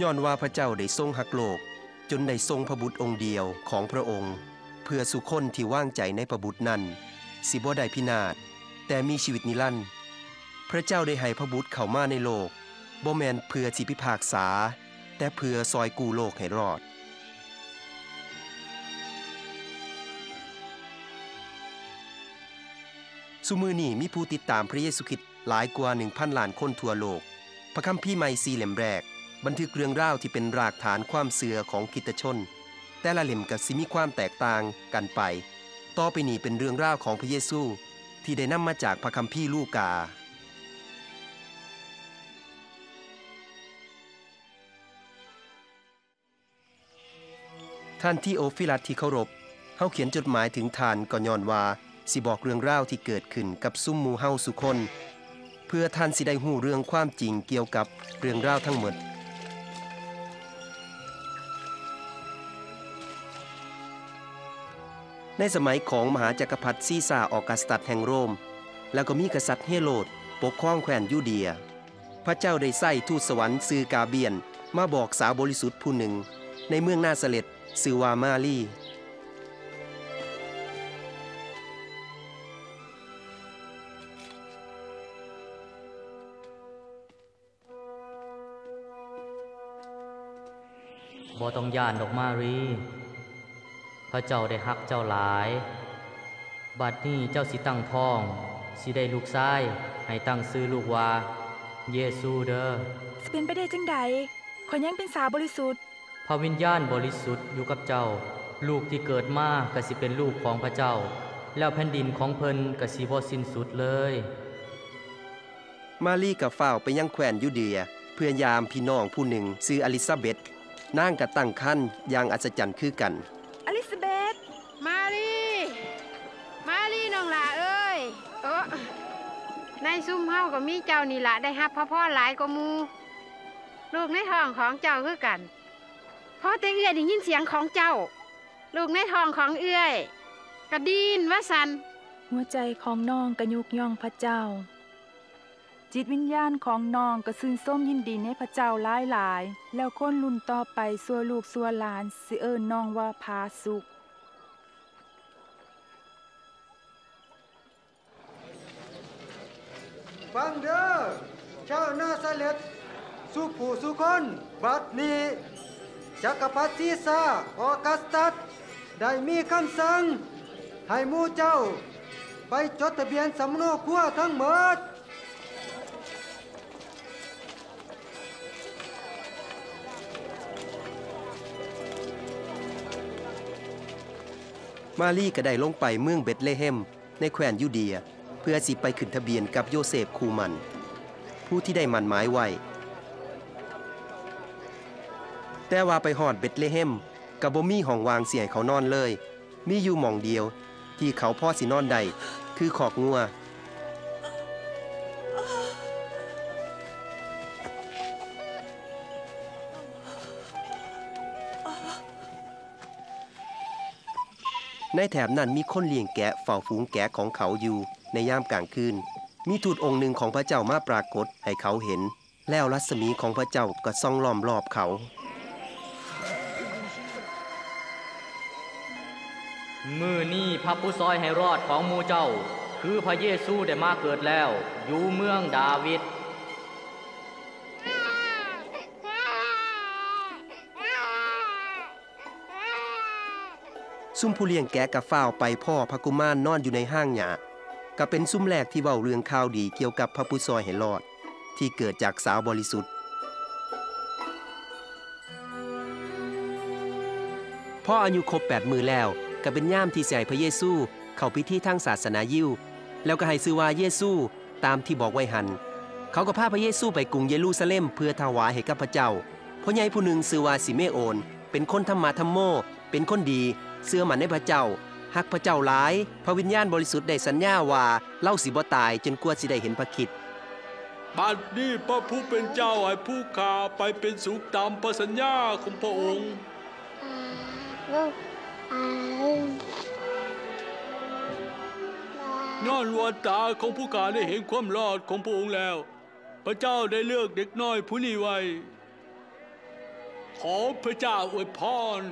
ย้อนว่าพระเจ้าได้ทรงหักโลก จนได้ทรงพระบุตรองค์เดียวของพระองค์ เพื่อสุคนที่ว่างใจในพระบุตรนั้น สิบ่ได้พินาศแต่มีชีวิตนิรันดร์พระเจ้าได้ให้พระบุตรเข้ามาในโลกบ่แมนเพื่อสิพิพากษา แต่เพื่อซอยกู้โลกให้รอดสุมือนี้มีผู้ติดตามพระเยซูคริสต์หลายกว่า1,000ล้านคนทั่วโลก พระคัมภีร์ใหม่สี่เล่มแรก บันทึกเรื่องราวที่เป็นรากฐานความเสื่อของคริตชน แต่ละเล่มก็สิมีความแตกต่างกันไป ต่อไปนี้เป็นเรื่องราวของพระเยซู ที่ได้นำมาจากพระคัมภีร์ลูกา ท่านที่โอฟิลัสที่เคารพเฮาเขียนจดหมายถึงทานก็ย้อนว่าสิบอกเรื่องราวที่เกิดขึ้นกับซุ่มมูเฮาสุคน เพื่อท่านสิได้หู้เรื่องความจริงเกี่ยวกับเรื่องราวทั้งหมด ในสมัยของมหาจักรพรรดิซีซ่าออกัสตัสแห่งโรม แล้วก็มีกษัตริย์เฮโรดปกครองแคว้นยูเดีย พระเจ้าได้ใส่ทูตสวรรค์ซือกาเบียนมาบอกสาวบริสุทธิ์ผู้หนึ่ง ในเมืองนาซาเร็ตชื่อว่ามารีบ่ต้องย่านดอกมารี พระเจ้าได้ฮักเจ้าหลาย บัดนี้เจ้าสิตั้งท้องสิได้ลูกชายให้ตั้งซื้อลูกว่า เยซูเด้อสิเป็นไปได้จังใดข่อยยังเป็นสาวบริสุทธิ์พระวิญญาณบริสุทธิ์อยู่กับเจ้า ลูกที่เกิดมาก็สิเป็นลูกของพระเจ้า แล้วแผ่นดินของเพิ่นก็สิบ่สิ้นสุดเลย มารีกับฝ้าวไปยังแคว้นยูเดีย เพื่อยามพี่น้องผู้หนึ่งชื่ออลิซาเบธนางกระตั้งคันอย่างอัศจรรย์คือกัน ซุ่มเฮาก็มีเจ้านี่ละได้ฮับพระพ่อหลายกว่าหมูลูกในท้องของเจ้าคือกันพ่อแต่เอื้อยได้ยินเสียงของเจ้า ลูกในท้องของเอื้อยกระดินว่าสันหัวใจของน้องกระยุกย่องพระเจ้า จิตวิญญาณของน้องก็ซึ้นส้มยินดีในพระเจ้าหลายหลาย แล้วคนรุ่นต่อไปสัวลูกสัวหลานสิเอิ้นน้องว่าพาสุข ฟังเด้อชาวนาซาเล็ตสุผู้สุคนบัดนี้จักรพรรดิซีซาออกัสตัสได้มีคำสั่งให้หมู่เจ้า ไปจดทะเบียนสำโนครัวทั้งหมด มารีก็ได้ลงไปเมืองเบธเลเฮมในแคว้นยูเดีย เพื่อสิไปขึ้นทะเบียนกับโยเซฟคูมัน ผู้ที่ได้มันหมายไว้ แต่ว่าไปหอดเบธเลเฮมกับบ่มีห้องวางเสียงเขานอนเลย มีอยู่หม่องเดียว ที่เขาพ่อสินอนใดคือขอกงัว ในแถบนั้นมีคนเลี้ยงแกะเฝ้าฝูงแกะของเขาอยู่ในยามกลางคืน มีทูตองค์หนึ่งของพระเจ้ามาปรากฏให้เขาเห็น แล้วรัศมีของพระเจ้าก็ส่องล้อมรอบเขามือนี้พระผู้ซอยให้รอดของมูเจ้า คือพระเยซูได้มาเกิดแล้ว อยู่เมืองดาวิด ซุ่มผู้เลี้ยงแกะกับฝ้าวไปพ่อพระกุมารนอนอยู่ในห้างหยาก็เป็นซุ่มแรกที่เว้าเรื่องข่าวดีเกี่ยวกับพระผู้ซอยให้รอด ที่เกิดจากสาวบริสุทธิ์พ่ออายุครบ8มือแล้วก็เป็นย่ามที่ใส่พระเยซูเข้าพิธีทางศาสนายิว แล้วก็ให้ชื่อว่าเยซูตามที่บอกไว้หัน เขาก็พาพระเยซูไปกรุงเยรูซาเล็มเพื่อถวายให้กับพระเจ้าพ่อใหญ่ผู้หนึ่งชื่อว่าสิเมโอน เป็นคนธรรมะธรรมโม เป็นคนดี เสื่อมันในพระเจ้าหักพระเจ้าหลาย พระวิญญาณบริสุทธิ์ได้สัญญาว่าเล่าสิบ่ตายจนกว่าสิได้เห็นพระคริดบัดนี้พระผู้เป็นเจ้าให้ผู้ข่าไปเป็นสุขตามพระสัญญาของพระองค์นอนวัวตาของผู้ข่าได้เห็นความรอดของพระองค์แล้ว พระเจ้าได้เลือกเด็กน้อยผู้นี้ไว้ ขอพระเจ้าอวยพร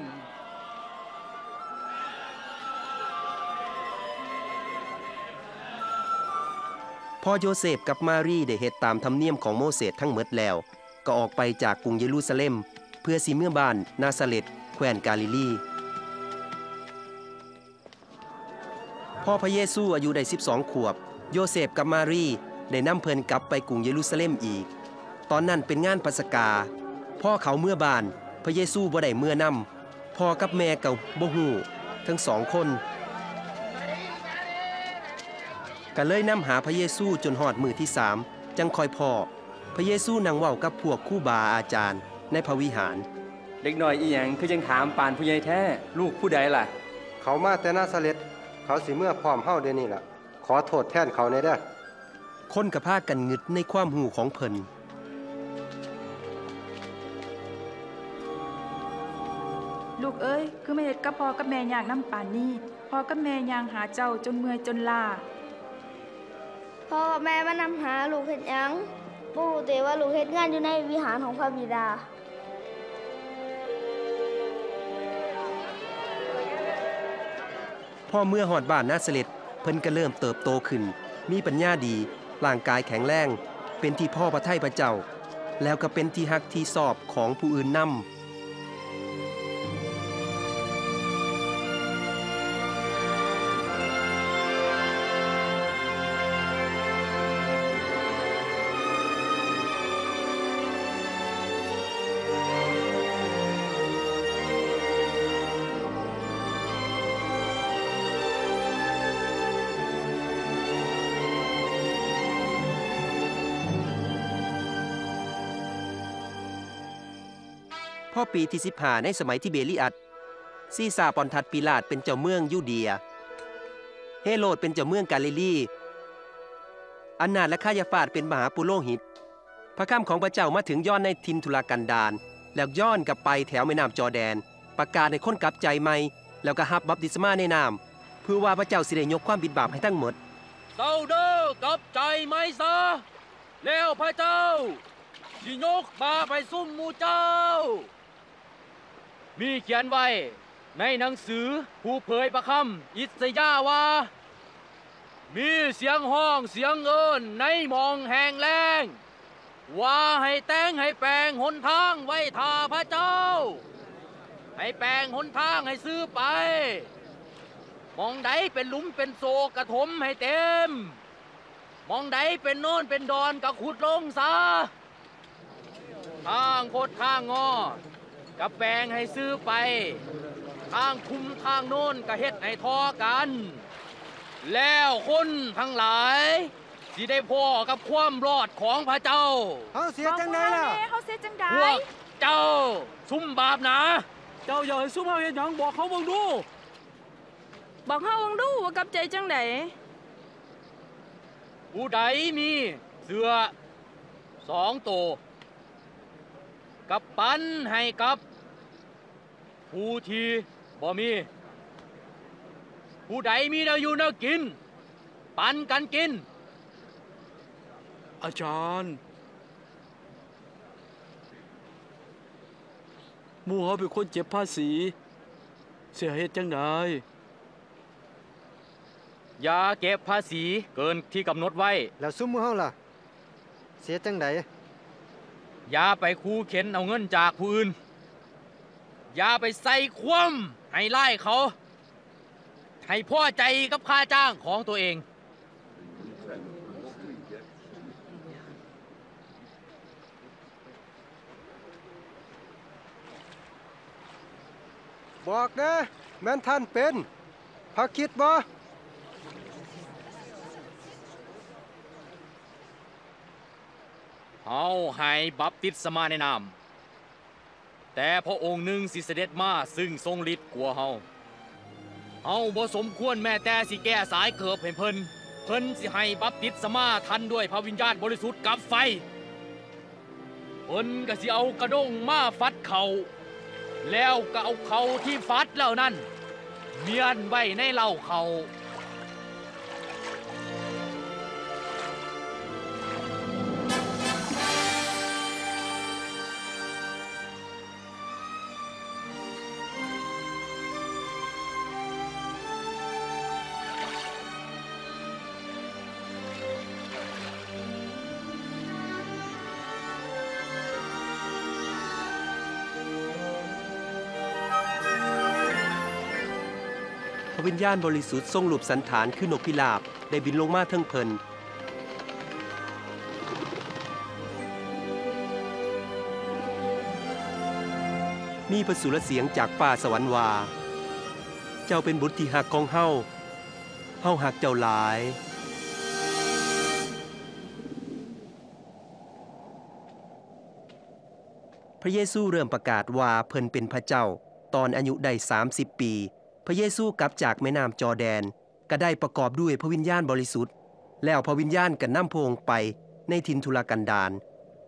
พอโยเซฟกับมารีได้เฮ็ดตามธรรมเนียมของโมเสสทั้งหมดแล้ว ก็ออกไปจากกรุงเยรูซาเล็ม เพื่อสิเมื่อบ้านนาซาเร็ตแคว้นกาลิลีพ่อพระเยซูอายุได้ 12 ขวบ โยเซฟกับมารีได้นำเพลินกลับไปกรุงเยรูซาเล็มอีก ตอนนั้นเป็นงานปัสกา พ่อเขาเมื่อบาน พระเยซูบ่ได้เมื่อนำพ่อกับแม่ก็บ่ฮู้ทั้งสองคน ก็เลยนำหาพระเยซูจนหอดมือที่สามจังคอยพอพระเยซูนั่งเว้ากับพวกคู่บาอาจารย์ในพระวิหาร เด็กน้อยอีหยังคือจังถามปานผู้ใหญ่แท้ลูกผู้ใดล่ะ เขามาแต่นาซาเร็ตเขาสิเมื่อพร้อมเฮาเดี๋ยวนี้ล่ะ ขอโทษแทนเขาในเด้อคนกระพากันงึดในความหูของเพิ่นลูกเอ้ย คือไม่เฮ็ดกับพ่อกับแม่อย่างน้ำปานนี้พ่อกับแม่ย่างหาเจ้าจนเมื่อยจนลา พ่อกับแม่มานำหาลูกเฮ็ดยัง ปู่แต่ว่าลูกเฮ็ดงานอยู่ในวิหารของพระบิดา พ่อเมื่อหอดบ้านนาซาเร็ตเพิ่นก็เริ่มเติบโตขึ้น มีปัญญาดี ร่างกายแข็งแรง เป็นที่พ่อพระทัยพระเจ้า แล้วก็เป็นที่ฮักที่สอบของผู้อื่นนำ ปีที่15ในสมัยที่ทิเบริอัสซีซาร์ปอนทัดปิลาตเป็นเจ้าเมืองยูเดีย เฮโรดเป็นเจ้าเมืองกาลิลี อันนาและคายาฟาสเป็นมหาปุโรหิต พระคำของพระเจ้ามาถึงยอห์นในถิ่นทุรกันดารแล้วยอห์นกลับไปแถวแม่น้ำจอแดน ประกาศให้คนกลับใจใหม่ แล้วก็ฮับบัพติศมาในน้ำเพื่อว่าพระเจ้าสิได้ยกความผิดบาปให้ทั้งหมดเซาเด้อกลับใจใหม่ซะแล้วพระเจ้าสิยกบาไปซุ่มมูเจ้า มีเขียนไว้ ในหนังสือผู้เผยประคำอิสยาห์ว่า มีเสียงห้องเสียงเอินในหมองแห่งแรงว่าให้แต่งให้แปลงหนทางไว้ทาพระเจ้า ให้แปลงหนทางให้ซื้อไป มองใดเป็นหลุมเป็นโซกระถมให้เต็ม มองใดเป็นโน่นเป็นดอนก็ขุดลงซะทางโคดทางงอ กับแปลงให้ซื้อไป ทางคุมทางโน้นก็เฮ็ดให้ทอกัน แล้วคนทั้งหลาย สิได้พ่อกับความรอดของพระเจ้าเฮาเสียจังไดล่ะ เขาเสียจังไดพวกเจ้าซุ่มบาปนะ เจ้าอย่าให้ซุ่มเฮาเฮ็ดหยังบอกเขาเบิ่งดู บอกเฮาเบิ่งดูว่ากับใจจังไดผู้ใดมีเสือสองตัวกับปันให้กับ ผู้ที่บ่มี ผู้ใดมีแนวอยู่แนวกิน ปันกันกิน อาจารย์หมู่เขาเป็นคนเจ็บภาษี เสียเหตุจังไดอย่าเก็บภาษีเกินที่กำหนดไว้ แล้วซุมหมู่เฮาล่ะ เสียจังไดอย่าไปคูเข็นเอาเงินจากผู้อื่น อย่าไปใส่ความให้ไล่เขา ให้พ่อใจกับค่าจ้างของตัวเอง บอกเด้อแม่นท่านเป็นพระคิดบ่เฮาให้บัพติศมาในนาม แต่พระองค์หนึ่งสิเสด็จมาซึ่งทรงฤทธิ์กว่าเฮาเฮาบ่สมควรแม้แต่สิแก้สายเกิบให้เพิ่นเพิ่นสิให้บัพติศมาทันด้วยพระวิญญาณบริสุทธิ์กับไฟเพิ่นก็สิเอากระด้งมาฟัดเขาแล้วก็เอาเขาที่ฟัดแล้วนั่นเมียนไว้ในเหล้าเขา ญาณบริสุทธิ์ทรงหลุบสันฐานขึ้นนกพิราบได้บินลงมาเทิงเพลินมีประสุรเสียงจากฟ้าสวรรค์ว่าเจ้าเป็นบุตรที่หักของเฮา เฮาหักเจ้าหลาย พระเยซูเริ่มประกาศว่าเพิ่นเป็นพระเจ้าตอนอายุได้ 30 ปี พระเยซูกลับจากแม่น้ำจอแดนก็ได้ประกอบด้วยพระวิญญาณบริสุทธิ์ แล้วพระวิญญาณก็นำพระองค์ไปในทินทุรกันดาร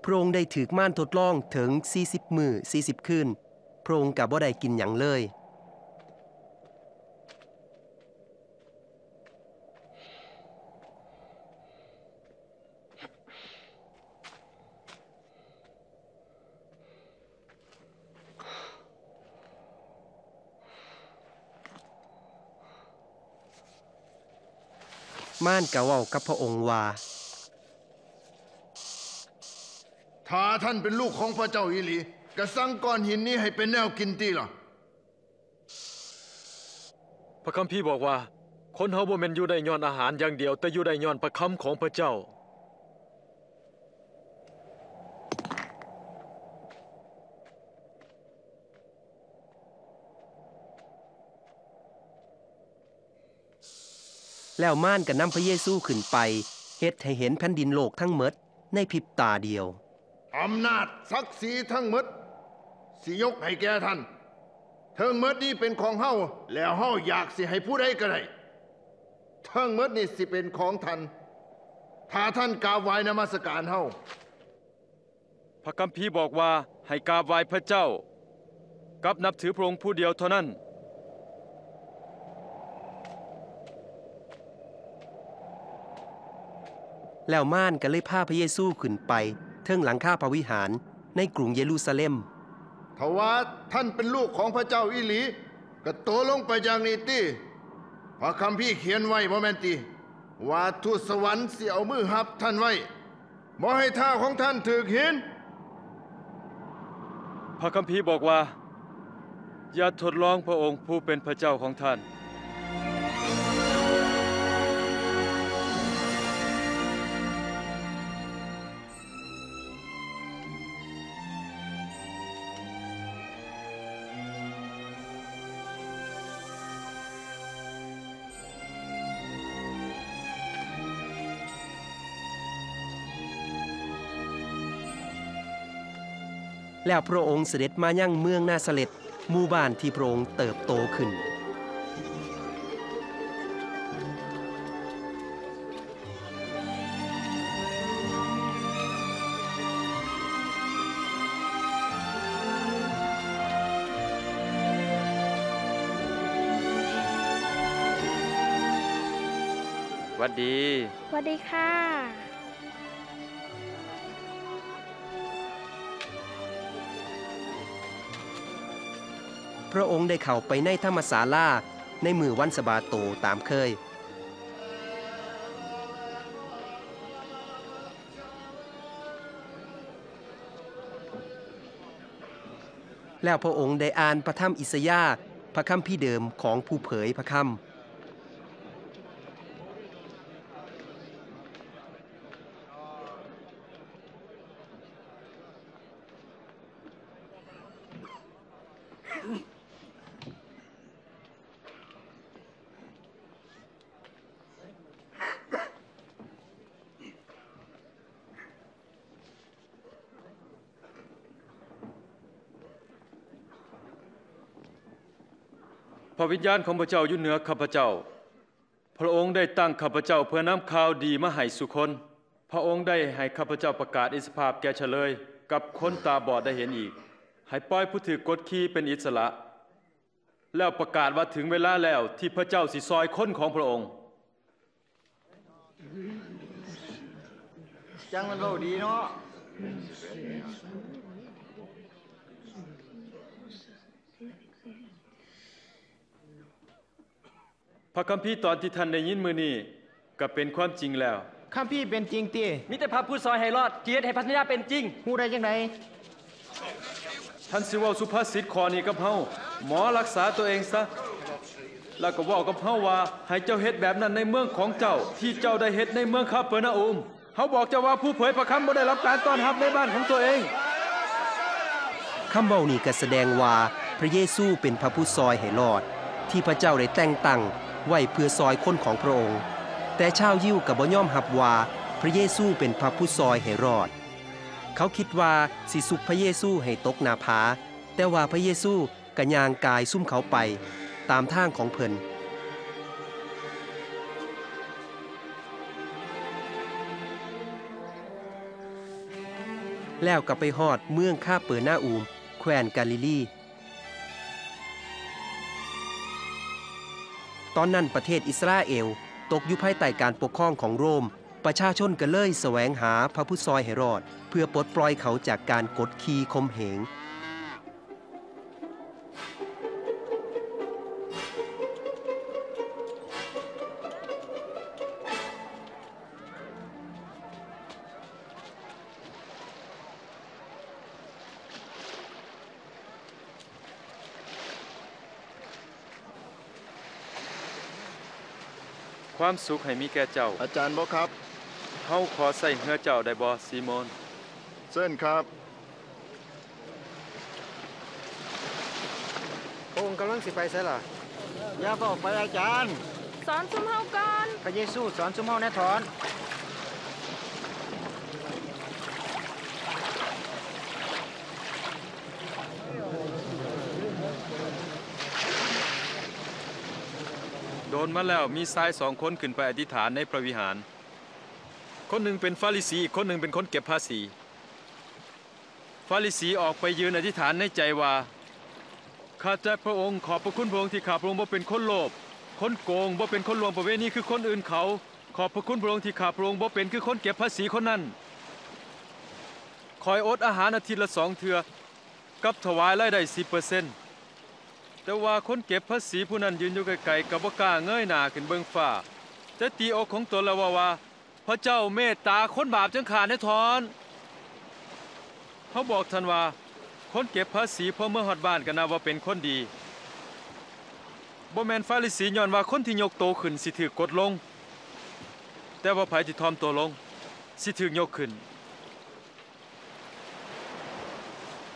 พระองค์ได้ถือม่านทดลองถึง 40 มือ40 คืนพระองค์กับบ่ได้กินหยังเลย ม่านกะเว้ากับพระองค์ว่า ถ้าท่านเป็นลูกของพระเจ้าอีหลีกระสั่งก้อนหินนี้ให้เป็นแนวกินตีล่ะ พระคัมภีร์บอกว่า คนเฮาบ่แม่นอยู่ได้ย้อนอาหารอย่างเดียว แต่อยู่ได้ย้อนพระคำของพระเจ้า แล้วม่านก็นำพระเยซูขึ้นไปเฮ็ดให้เห็นแผ่นดินโลกทั้งหมดในพริบตาเดียว อำนาจศักดิ์ศรีทั้งหมดสิยกให้แก่ท่านเทิงหมดนี้เป็นของเฮาแล้วเฮาอยากสิให้ผู้ใดก็ได้เทิงหมดนี้สิเป็นของท่านถ้าท่านกราบไหว้นมัสการเฮาพระคัมภีร์บอกว่าให้กราบไหว้พระเจ้า กับนับถือพระองค์ผู้เดียวเท่านั้น แล้วม่านก็เลยพาพระเยซูขึ้นไปเทิงหลังคาพระวิหารในกรุงเยรูซาเล็มทว่าท่านเป็นลูกของพระเจ้าอีหลี ก็โตลงไปอย่างนี้ติพระคำพี่เขียนไว้บ่แม่นติว่าทูตสวรรค์สิเอามือหับท่านไว้บ่ให้ท่าของท่านถูกหินพระคัมภีร์บอกว่า อย่าทดลองพระองค์ผู้เป็นพระเจ้าของท่าน แล้วพระองค์เสด็จมายังเมืองนาซาเร็ตหมู่บ้านที่พระองค์เติบโตขึ้นหวัดดี สวัสดีค่ะ พระองค์ได้เข้าไปในธรรมศาลาในมือวันสบาโตตามเคย แล้วพระองค์ได้อ่านพระธรรมอิสยาห์พระคัมภีร์เดิมของผู้เผยพระคัมภีร์ วิญญาณของพระเจ้าอยู่เหนือข้าพเจ้า พระองค์ได้ตั้งข้าพเจ้าเพื่อนำข่าวดีมาให้สุคน พระองค์ได้ให้ข้าพเจ้าประกาศอิสภาพแก่เฉลย กับคนตาบอดได้เห็นอีก ให้ปล่อยผู้ถือกดขี่เป็นอิสระ แล้วประกาศว่าถึงเวลาแล้วที่พระเจ้าสิซอยคนของพระองค์ จังมันเว้าดีเนาะ พระคัมภีร์ตอนที่ท่านได้ยินมือนี้ก็เป็นความจริงแล้วข้ามพี่เป็นจริงตีมิตรภาพผู้ซอยให้รอดที่เฮ็ดให้พัฒนาเป็นจริงหูได้จังไดท่านสิเว้าสุภาษิตข้อนี้กับเฮาหมอรักษาตัวเองซะแล้วก็เว้ากับเฮาว่าให้เจ้าเฮ็ดแบบนั้นในเมืองของเจ้าที่เจ้าได้เฮ็ดในเมืองคาเปอร์นาอุมเฮาบอกเจ้าว่าผู้เผยพระคำบ่ได้รับการต้อนรับในบ้านของตัวเองคำเว้านี้ก็แสดงว่าพระเยซูเป็นพระผู้ซอยให้รอด ที่พระเจ้าได้แต่งตั้ง ไว้เพื่อซอยคนของพระองค์ แต่ชาวยิวก็บ่ยอมรับว่าพระเยซูเป็นพระผู้ซอยให้รอด เขาคิดว่าสิสุกพระเยซูให้ตกหนาผา แต่ว่าพระเยซูก็ย่างกายซุ่มเขาไป ตามทางของเพิ่นแล้วก็ไปฮอดเมืองคาเปิดหน้าอูม แคว้นกาลิลี ตอนนั้นประเทศอิสราเอล ตกอยู่ภายใต้การปกครองของโรม ประชาชนก็เลยแสวงหาพระผู้ซอยให้รอด เพื่อปลดปล่อยเขาจากการกดขี่ข่มเหง ความสุขให้มีแก่เจ้า อาจารย์บ่ครับเฮาขอใส่เหือเจ้าได้บ่ซีโมนเส้นครับพระองค์กำลังสิไปไสล่ะอย่าบอกไปอาจารย์ สอนซุมเฮาก่อนพระเยซูสอนสุมเฮาแน่ถอน โดนมาแล้วมีชายสองคนขึ้นไปอธิษฐานในพระวิหาร คนหนึ่งเป็นฟาริสีอีกคนหนึ่งเป็นคนเก็บภาษี ฟาริสีออกไปยืนอธิษฐานในใจว่าข้าแต่พระองค์ขอบพระคุณพระองค์ที่ข้าพระองค์บ่เป็นคนโลภคนโกงบ่เป็นคนลวงประเวณีคือคนอื่นเขา ขอบพระคุณพระองค์ที่ข้าพระองค์บ่เป็นคือคนเก็บภาษีคนนั้นคอยอดอาหารอาทิตย์ละสองเทือกับถวายรายได้สิเปอร์เซ็นต์ แต่ว่าคนเก็บภาษีผู้นั้นยืนอยู่ไกลๆกับบ่กล้าเงยหน้าขึ้นเบิ่งฟ้าแต่ตีอกของตนแล้วว่าว่า พระเจ้าเมตตาคนบาปจังขาดให้ถอนเขาบอกท่านว่า คนเก็บภาษีพอเมื่อฮอดบ้านก็นับว่าเป็นคนดีบ่แมนฟาริสีย้อนว่าคนที่ยกโตขึ้นสิถูกกดลง แต่ว่าไผที่ทอมตัวลง สิถูกยกขึ้น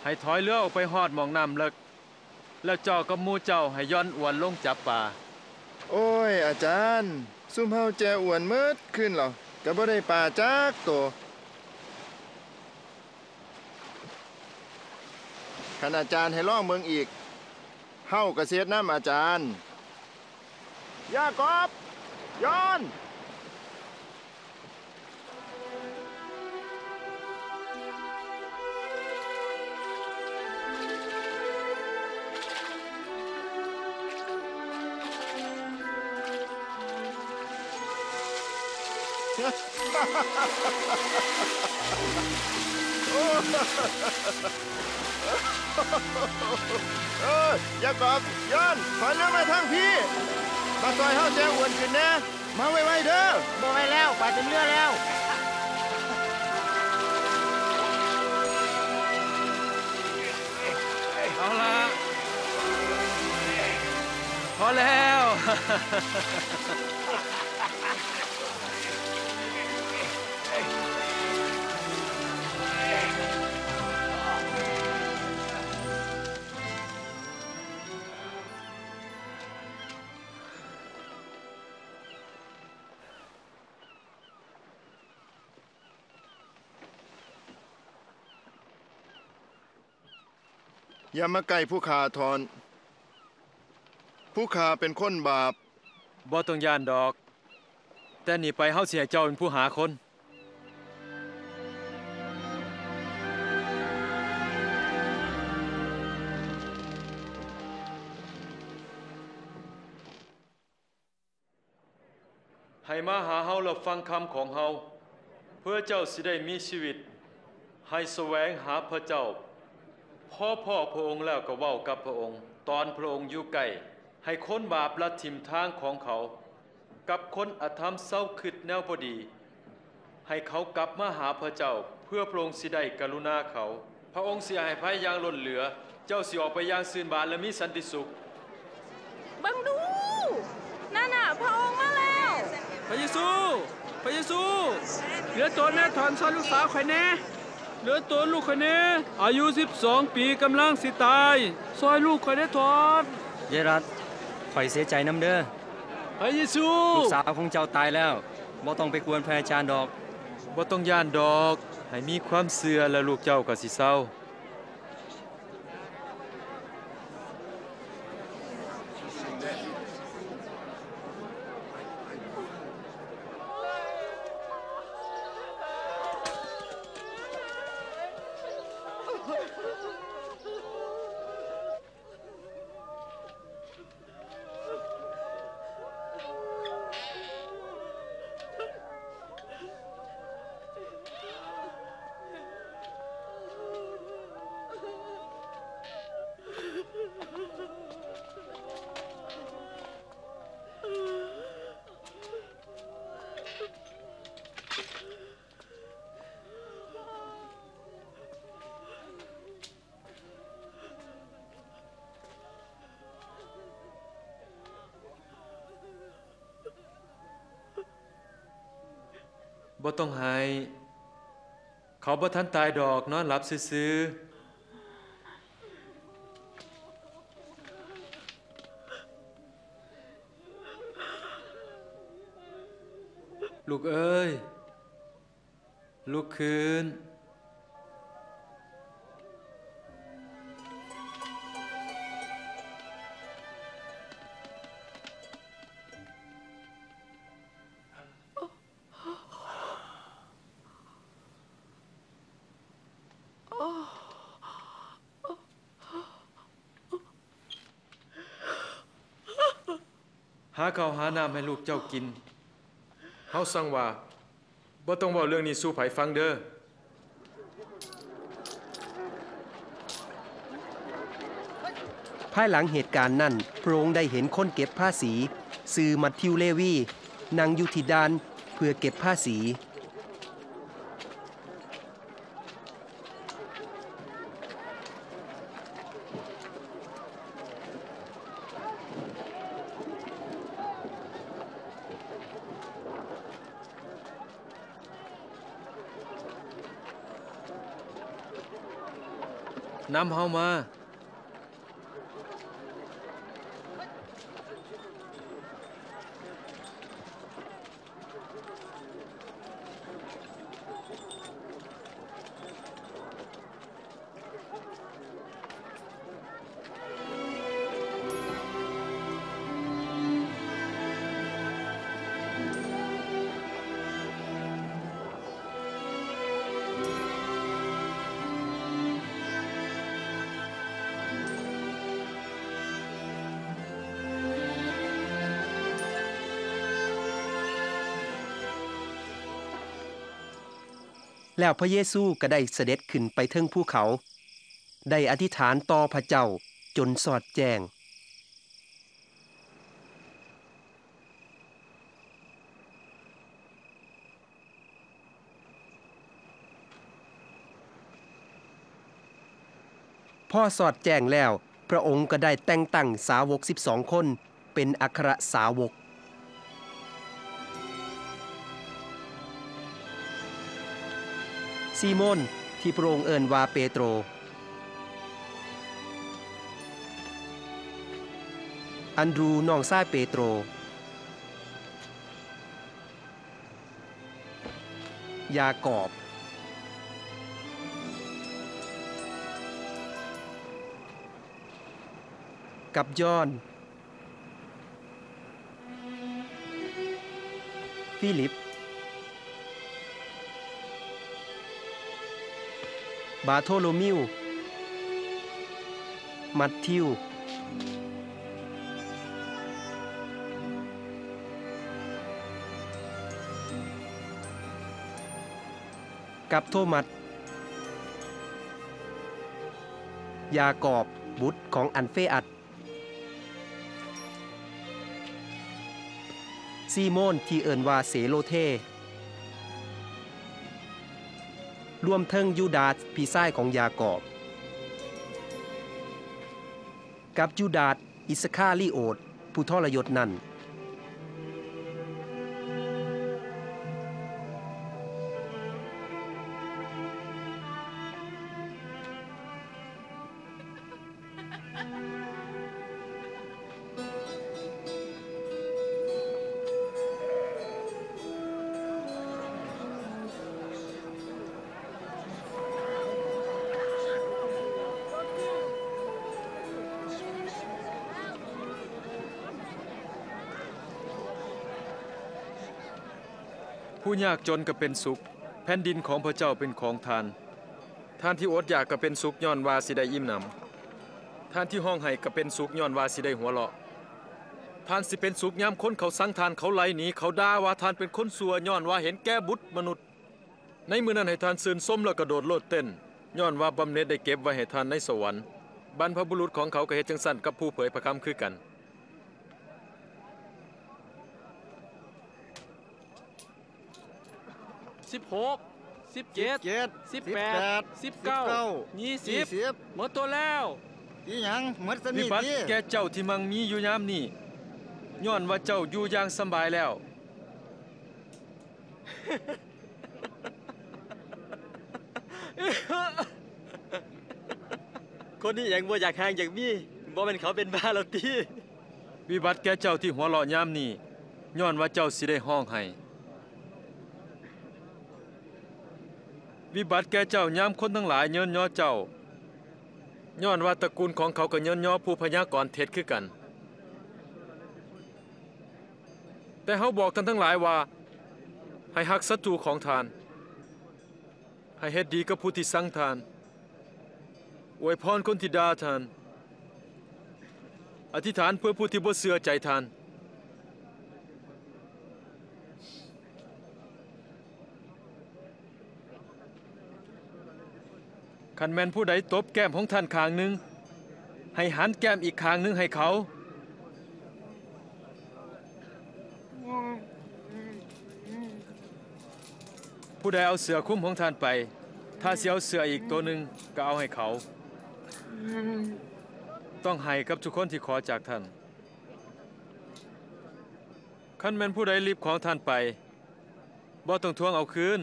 ให้ถอยเรือออกไปฮอดมองน้ำเลิก แล้วเจ้ากับมูเจ้าให้ย้อนอวนลงจับปลาโอ้ย อาจารย์ ซุ่มเฮาแจอวนมืดขึ้นหรอก็บ่ได้ปลาจักตัวคันอาจารย์ให้ล่องเมืองอีกเฮาก็เสียดน้ำอาจารย์ยากอบย้อน เออยากอบย้อนถอยเรือมาทางพี่มาซอยเฮาแจอ้วนขึ้นแน่มาไวๆเด้อบ่ไว้แล้วไปถึงเรือแล้ว เอาละพอแล้ว อย่ามาใกล้ผู้ขาทอน ผู้ขาเป็นคนบาปบ่ต้องย่านดอก แต่หนีไปเฮาเสิให้เจ้าเป็นผู้หาคนให้มาหาเฮาแล้วฟังคำของเฮาเพื่อเจ้าสิได้มีชีวิต ให้แสวงหาพระเจ้า พ่อพ่อพระองค์แล้วก็เว้ากับพระองค์ ตอนพระองค์อยู่ใกล้ให้คนบาปละทิมทางของเขา กับคนอธรรมเศร้าคิดแนวบดี ให้เขากลับมาหาพระเจ้าเพื่อพระองค์สิได้กรุณาเขา พระองค์สิให้ภัยอย่างล้นเหลือ เจ้าสิออกไปอย่างซื่นบานและมีสันติสุขเบังดูนั่นน่ะพระองค์มาแล้ว พระเยซู พระเยซู เหลือตัวแน่ถอนซอยลูกสาวข่อยแน่ เหลือตัวลูกข่อยแน่อายุ 12 ปีกำลังสิตาย ซอยลูกข่อยได้ถอนเยรัตข่อยเสียใจน้ำเด้อพระเยซูลูกสาวของเจ้าตายแล้วบ่ต้องไปกวนพระอาจารย์ดอกบ่ต้องย่านดอก ให้มีความเสื่อและลูกเจ้าก็สิเศร้า ต้องให้เขาบ่ทันตายดอกนอนหลับซื้อลูกเอ้ย ลูกคืน น้ำให้ลูกเจ้ากิน เฮาสั่งว่าบ่ต้องเว้าเรื่องนี้สู่ไผฟังเด้อ ภายหลังเหตุการณ์นั้นพระองค์ได้เห็นคนเก็บภาษี ซื้อมัทธิวเลวีนั่งอยู่ที่ด้านเพื่อเก็บภาษี นำเฮามา แล้วพระเยซูก็ได้เสด็จขึ้นไปเทิงภูเขา ได้อธิษฐานต่อพระเจ้าจนสอดแจ้งพ่อสอดแจ้งแล้ว พระองค์ก็ได้แต่งตั้งสาวก 12 คน เป็นอัครสาวก ซีโมนที่พระองค์เอิ้นว่าเปโตร อันดรูน้องชายเปโตร ยากอบ กับยอน ฟิลิป บารโธโลมิว มัทธิว กับโทมัส ยากอบบุตรของอัลเฟอัสซีโมนที่เอิ้นว่าเสโลเท รวมทั้งยูดาสพี่ชายของยากอบ กับยูดาสอิสคาลิโอดผู้ทรยศนั้น ยากจนก็เป็นสุข แผ่นดินของพระเจ้าเป็นของทาน ท่านที่อดอยากก็เป็นสุขย้อนวาสิได้อิ่มหนำท่านที่ห้องไห้ก็เป็นสุขย้อนวาสิได้หัวเราะท่านสิเป็นสุขยามคนเขาสังทานเขาไล่หนีเขาด่าว่าท่านเป็นคนสัวย้อนว่าเห็นแก่บุตรมนุษย์ ในมือนั้นให้ท่านซื่นส้มแล้วกระโดดโลดเต้นย้อนว่าบำเหน็จได้เก็บไว้ให้ท่านในสวรรค์บรรพบุรุษของเขาก็เฮ็ดจังสั่นกับผู้เผยพระคำคือกัน สิบหกสิบเจ็ดสิบแปดสิบเก้ายี่สิบหมดตัวแล้วอีหยังหมดสนิวิทบัติติแก่เจ้าที่มังมีอยู่ยามนี้ย้อนว่าเจ้าอยู่อย่างสำบายแล้ว คนนี้ยังบ่อยากห่างจากมีบ่เป็นเขาเป็นบ้าแล้วติวิบัติแก่เจ้าที่หัวเราะยามนี้ย้อนว่าเจ้าสิได้ห้องให้ วิบัติแก่เจ้ายามคนทั้งหลายเยินย่อเจ้าย้อนว่าตระกูลของเขาก็เยินย่อผู้พยากรเท็จคือกัน แต่เฮาบอกท่านทั้งหลายว่า ให้หักศัตรูของทาน ให้เฮ็ดดีกับผู้ที่สั่งทานอวยพรคนที่ด่าทาน อธิษฐานเพื่อผู้ที่บ่เสื่อใจทาน คันแมนผู้ใดตบแก้มของท่านข้างหนึ่งให้หันแก้มอีกข้างหนึ่งให้เขา ผู้ใดเอาเสือคุ้มของท่านไป ถ้าเสียเอาเสืออีกตัวหนึ่งก็เอาให้เขา ต้องให้กับทุกคนที่ขอจากท่านคันแมนผู้ใดรีบของท่านไปบ่ต้องทวงเอาคืน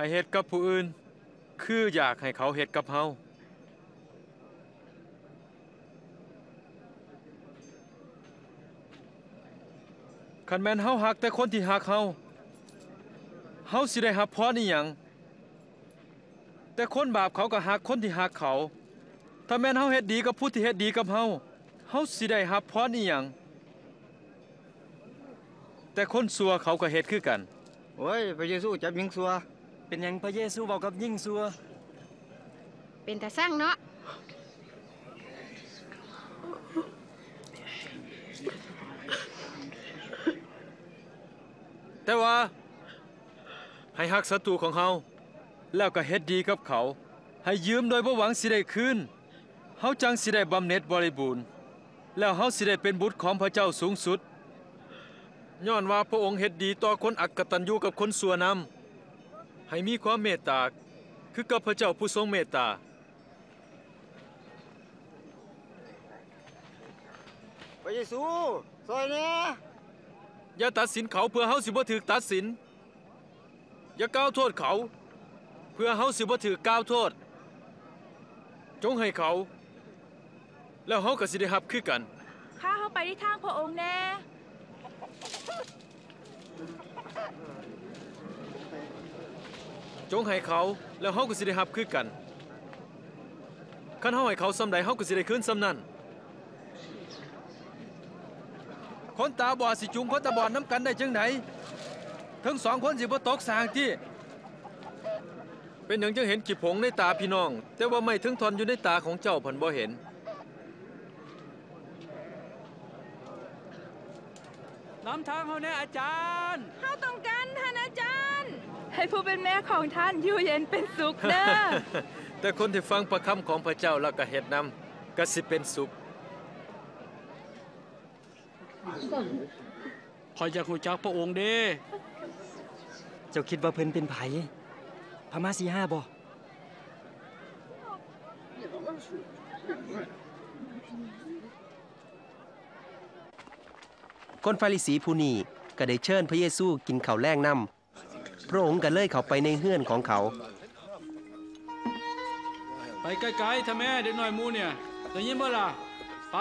ให้เฮ็ดกับผู้อื่น คืออยากให้เขาเฮ็ดกับเฮาคันแม่นเฮาหักแต่คนที่หักเฮาเฮาสิได้รับพรอีหยังแต่คนบาปเขาก็หักคนที่หักเขา ถ้าแม่นเฮาเฮ็ดดีกับผู้ที่เฮ็ดดีกับเฮาเฮาสิได้รับพรอีหยังแต่คนซัวเขาก็เฮ็ดคือกันโอ้ยพระเยซูจับยิงซัว เป็นหยังพระเยซูบอกกับยิ่งซัวเป็นตาสร้างเนาะแต่ว่า ให้หักศัตรูของเฮาแล้วก็เฮ็ดดีกับเขา ให้ยืมโดยบ่หวังสิได้คืนเฮาจังสิได้บำเหน็จบริบูรณ์ แล้วเฮาสิได้เป็นบุตรของพระเจ้าสูงสุดย้อนว่าพระองค์เฮ็ดดีต่อคนอักตันยูกับคนสัวนำ ให้มีความเมตตา คือกับพระเจ้าผู้ทรงเมตตา พระเยซูซอยแหน่อย่าตัดสินเขาเพื่อเฮาสิบ่ถูกตัดสิน อย่ากล่าวโทษเขา เพื่อเฮาสิบ่ถูกกล่าวโทษ จงให้เขา แล้วเฮาก็สิได้รับคือกัน ข้าเข้าไปที่ทางพระองค์แน่ จงให้เขาแล้วเฮาก็สิได้รับคือกันคันเฮาให้เขาซำใดเฮาก็สิได้คืนซำนั้นคนตาบอดสิจุงคนตาบอดน้ำกันได้จังไดทั้งสองคนสิบ่ตกสร้างที่เป็นหยังจังเห็นขีผงในตาพี่น้อง แต่ว่าไม่ถึงทอนอยู่ในตาของเจ้าพันบ่เห็นนำทางเขาแน่อาจารย์เฮาต้องการท่านอาจารย์ ให้ผู้เป็นแม่ของท่านอยู่เย็นเป็นสุขเด้อ แต่คนที่ฟังประคำของพระเจ้าแล้วก็เฮ็ดนำก็สิเป็นสุขคอยจะรู้จักพระองค์เด้เจ้าคิดว่าเพิ่นเป็นไผพม่าสีห้าบ่คนฟาริสีผู้นี้ก็ได้เชิญพระเยซูกินข้าวแลงนำ พระองค์ก็เลยเข้าไปในเฮือนของเขา ไปไกลๆถ้าแม่เด็กน้อยหมูเนี่ยได้ยินบ่ล่ะไป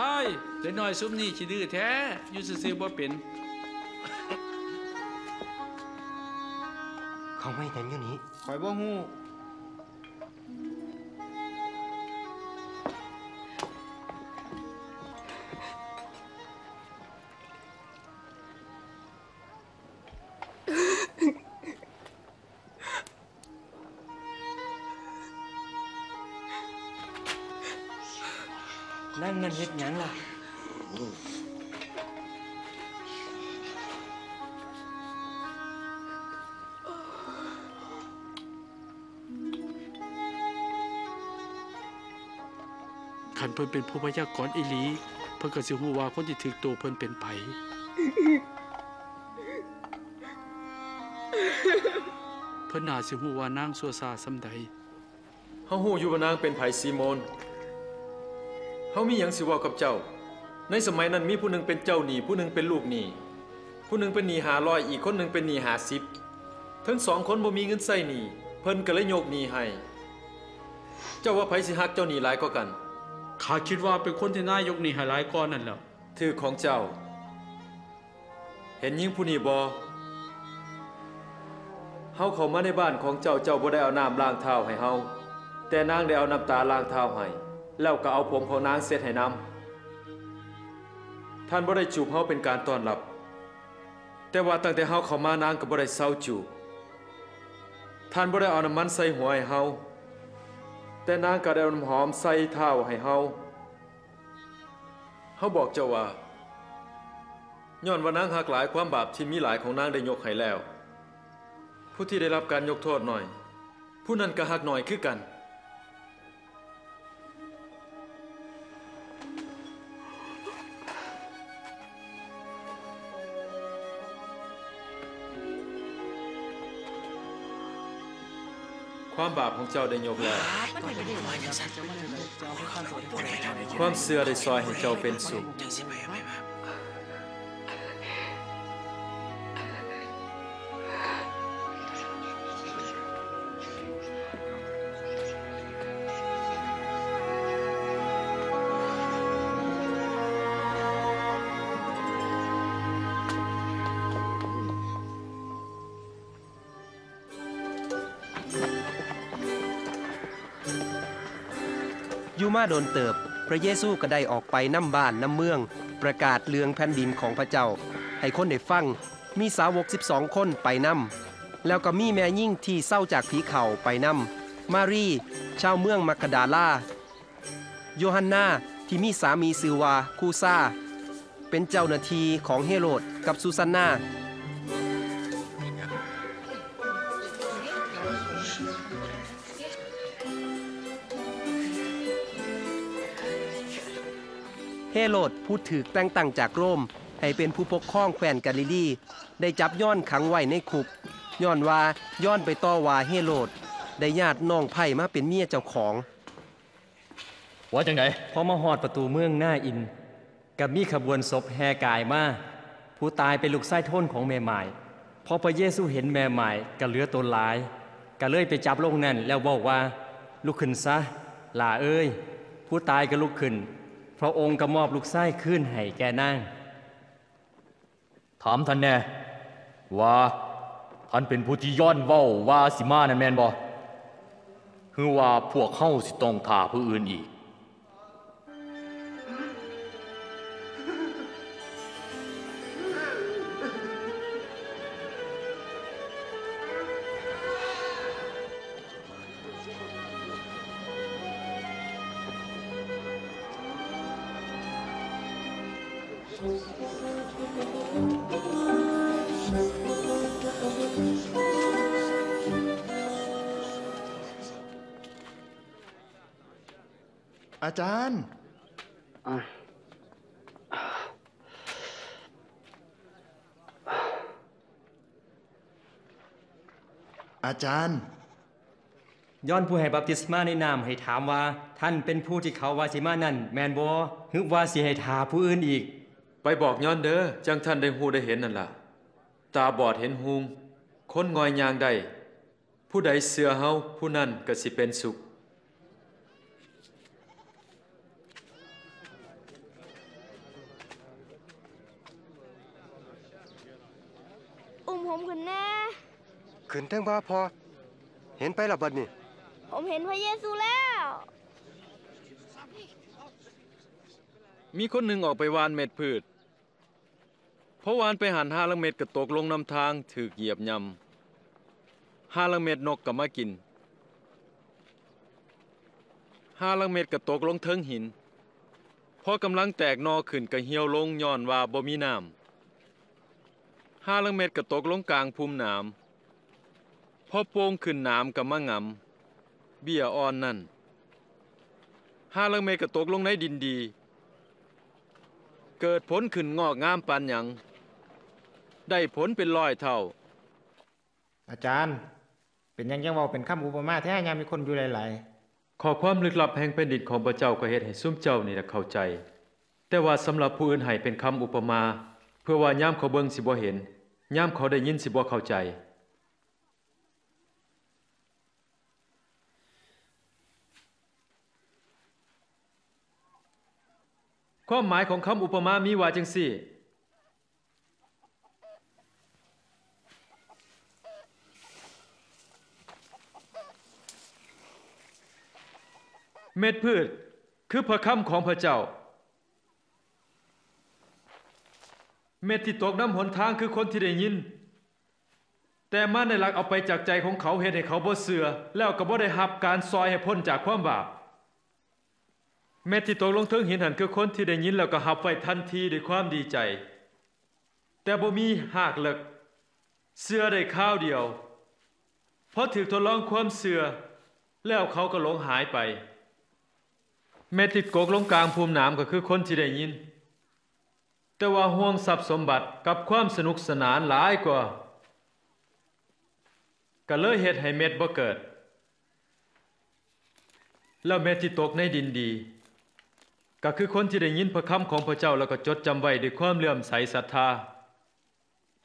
เด็กน้อยซุมนี่ขี้ดื้อแท้อยู่ซื่อๆบ่เป็นเขาไม่กันอยู่นี้ข่อยบ่ฮู้ เพิ่นเป็นผู้พยากรณ์อีหลี เพิ่นก็สิฮู้ว่าคนที่ถูกตัวเพิ่นเป็นไผเพิ่นน่าสิฮู้ว่านางสัวซาซำใดเฮาฮู้อยู่ว่านางเป็นไผซีโมนเฮามีหยังสิเว้ากับเจ้า ในสมัยนั้นมีผู้หนึ่งเป็นเจ้าหนี้ผู้หนึ่งเป็นลูกหนี้ผู้หนึ่งเป็นหนี้500อีกคนหนึ่งเป็นหนี้50ทั้งสองคนบ่มีเงินใช้หนี้เพิ่นก็เลยยกหนี้ให้ เจ้าว่าไผสิฮักเจ้าหนี้หลายกว่ากัน ข้าคิดว่าเป็นคนที่นายกนี่ให้หลายก่อนนั่นแหละถือของเจ้า เห็นหญิงผู้นี้บ่เฮาเข้ามาในบ้านของเจ้าเจ้าบ่ได้เอาน้ำล้างเท้าให้เฮาแต่นางได้เอาน้ำตาล้างเท้าให้แล้วก็เอาผมของนางเสร็จให้นำท่านบ่ได้จูบเฮาเป็นการต้อนรับ แต่ว่าตั้งแต่เฮาเข้ามานางก็บ่ได้เศร้าจูบท่านบ่ได้เอาน้ำมันใส่หัวให้เฮา แต่นางก็ได้เดน้ำหอมใส่เท้าให้เฮาเฮาบอกเจ้าว่าย้อนว่านางหักหลายความบาปที่มีหลายของนางได้ยกให้แล้ว ผู้ที่ได้รับการยกโทษหน่อย ผู้นั้นก็หักหน่อยคือกัน ความบาปของเจ้าได้ยกแล้วความเสื่อได้ซอยให้เจ้าเป็นสุข มาโดนเติบ พระเยซูก็ได้ออกไปน้ำบ้านน้ำเมือง ประกาศเลืองแผ่นดินของพระเจ้า ให้คนได้ฟัง มีสาวก 12 คนไปนำแล้วก็มีแม่ยิ่งที่เศร้าจากผีเข่าไปนำมารีชาวเมืองมักดาลาโยฮันนาที่มีสามีซือวาคูซาเป็นเจ้าหน้าที่ของเฮโรดกับซูซานนา โรดผู้ถือแต่งตั้งจากโรม ให้เป็นผู้ปกครองแคว้นกาลิลี ได้จับย้อนขังไว้ในคุก ย้อนว่าย้อนไปต่อว่าเฮโรด ได้ญาติน้องไผ่มาเป็นเมียเจ้าของ ว่าจังไดพอมาหอดประตูเมืองหน้าอิน กับมีขบวนศพแห่กายมาผู้ตายเป็นลูกไส้ท้นของแม่หมายพอพระเยซูเห็นแม่หมายก็เหลือตนหลายก็เลยไปจับลงนั่นแล้วบอกว่า ลุกขึ้นซะหลาเอ้ย ผู้ตายก็ลุกขึ้น พระองค์ก็มอบลูกไส้ขึ้นให้แกนั่ง ถามท่านแน่ว่าท่านเป็นผู้ที่ย้อนเว้าว่าสิมานั่นแมนบ่คือว่าพวกเข้าสิต้องท่าผู้อื่นอีก อาจารย์ย้อนผู้ให้บัพติศมาในนามให้ถามว่า ท่านเป็นผู้ที่เขาว่าสิมานั่น แมนบ่ฮึว่าสิให้ทาผู้อื่นอีก ไปบอกย้อนเด้อจังท่านได้ฮู้ได้เห็นนั่นล่ะ ตาบอดเห็นหุงคนงอยยางได้ผู้ใดเสือเฮาผู้นั้นก็สิเป็นสุข อุ้มผมขึ้นแน่ ขึ้นทั้งบ่พอ เห็นไปละบัดนี้ผมเห็นพระเยซูแล้ว มีคนหนึ่งออกไปวานเม็ดพืชเพราะวานไปหันห้าลังเม็ดก็ตกลงนำทางถูกเหยียบยำห้าลังเม็ดนกก็มากินห้าลังเม็ดก็ตกลงเทิงหินพอกำลังแตกนอขึ้นก็เหี่ยวลงย้อนว่าบ่มีน้ำห้าลังเม็ดก็ตกลงกลางภูมิน้ำ พอโป่งขึ้นน้ำก็มางำเบี้ยอ่อนนั่นห้าลังเม็ดก็ตกลงในดินดี เกิดผลขึ้นงอกงามปานหยัง ได้ผลเป็นร้อยเท่า อาจารย์ เป็นหยังยังเว้าเป็นคำอุปมาแท้ยามมีคนอยู่หลายขอความลึกลับแห่งแผ่นดินของพระเจ้าก็เฮ็ดให้ซุ่มเจ้านี่ละเข้าใจ แต่ว่าสำหรับผู้อื่นให้เป็นคำอุปมา เพื่อว่ายามเขาเบิ่งสิบ่เห็นยามเขาได้ยินสิบ่เข้าใจ ความหมายของคำอุปมามีว่าจังซี่เม็ดพืชคือพระคำของพระเจ้า เม็ดที่ตกน้ำหนทางคือคนที่ได้ยิน แต่มันในหลักเอาไปจากใจของเขาเฮ็ดให้เขาบ่เสือ แล้วก็บ่ได้รับการซอยให้พ้นจากความบาป เม็ดที่ตกลงเทิงหินหันคือคนที่ได้ยินแล้วก็หับไว้ทันทีด้วยความดีใจ แต่บ่มีหากเลิกเสื้อได้ข้าวเดียวเพราะถือทดลองความเสือแล้วเขาก็หลงหายไปเม็ดที่กกลงกลางภูมิน้ำก็คือคนที่ได้ยิน แต่ว่าห่วงทรัพย์สมบัติกับความสนุกสนานหลายกว่า ก็เลยเฮ็ดให้เม็ดบ่เกิด แล้วเม็ดที่ตกในดินดี ก็คือคนที่ได้ยินพระคำของพระเจ้าแล้วก็จดจำไว้ด้วยความเลื่อมใสศรัทธา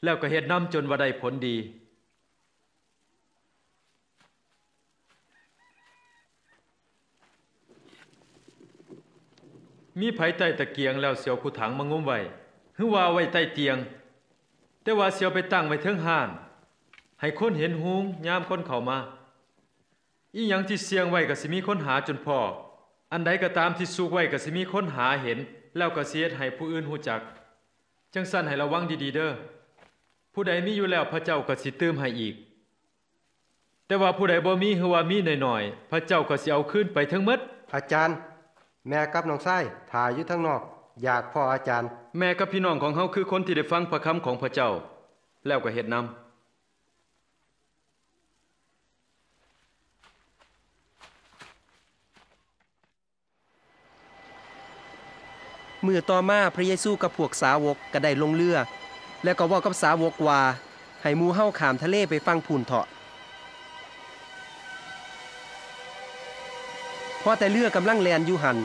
แล้วก็เฮ็ดนำจนว่าได้ผลดี มีไผใต้ตะเกียงแล้วเสียวคูถังมางุ้มไว้หรือว่าไว้ใต้เตียง แต่ว่าเสียวไปตั้งไว้เทิงห้าน ให้คนเห็นหูงยามคนเข้ามา อีหยังที่เสียงไว้ก็สิมีคนหาจนพอ อันใดก็ตามที่สุกไว้ก็สิมีคนหาเห็น แล้วก็เสียให้ผู้อื่นหูจัก จังสั้นให้ระวังดีๆเด้อผู้ใดมีอยู่แล้วพระเจ้าก็สิเติมให้อีก แต่ว่าผู้ใดบ่มีหรือว่ามีน้อยๆพระเจ้าก็สิเอาคืนไปทั้งหมดอาจารย์ แม่กับน้องชายถ่ายอยู่ทั้งนอก อยากพ่ออาจารย์ แม่กับพี่น้องของเฮาคือคนที่ได้ฟังพระคำของพระเจ้า แล้วก็เฮ็ดนำ มื่อต่อมาพระเยซูกับพวกสาวกก็ได้ลงเรือ และก็ว่ากับสาวกว่าให้มูเฮาขามทะเลไปฟังพูนเถาะพอแต่เรือกำลังแลนอยู่หัน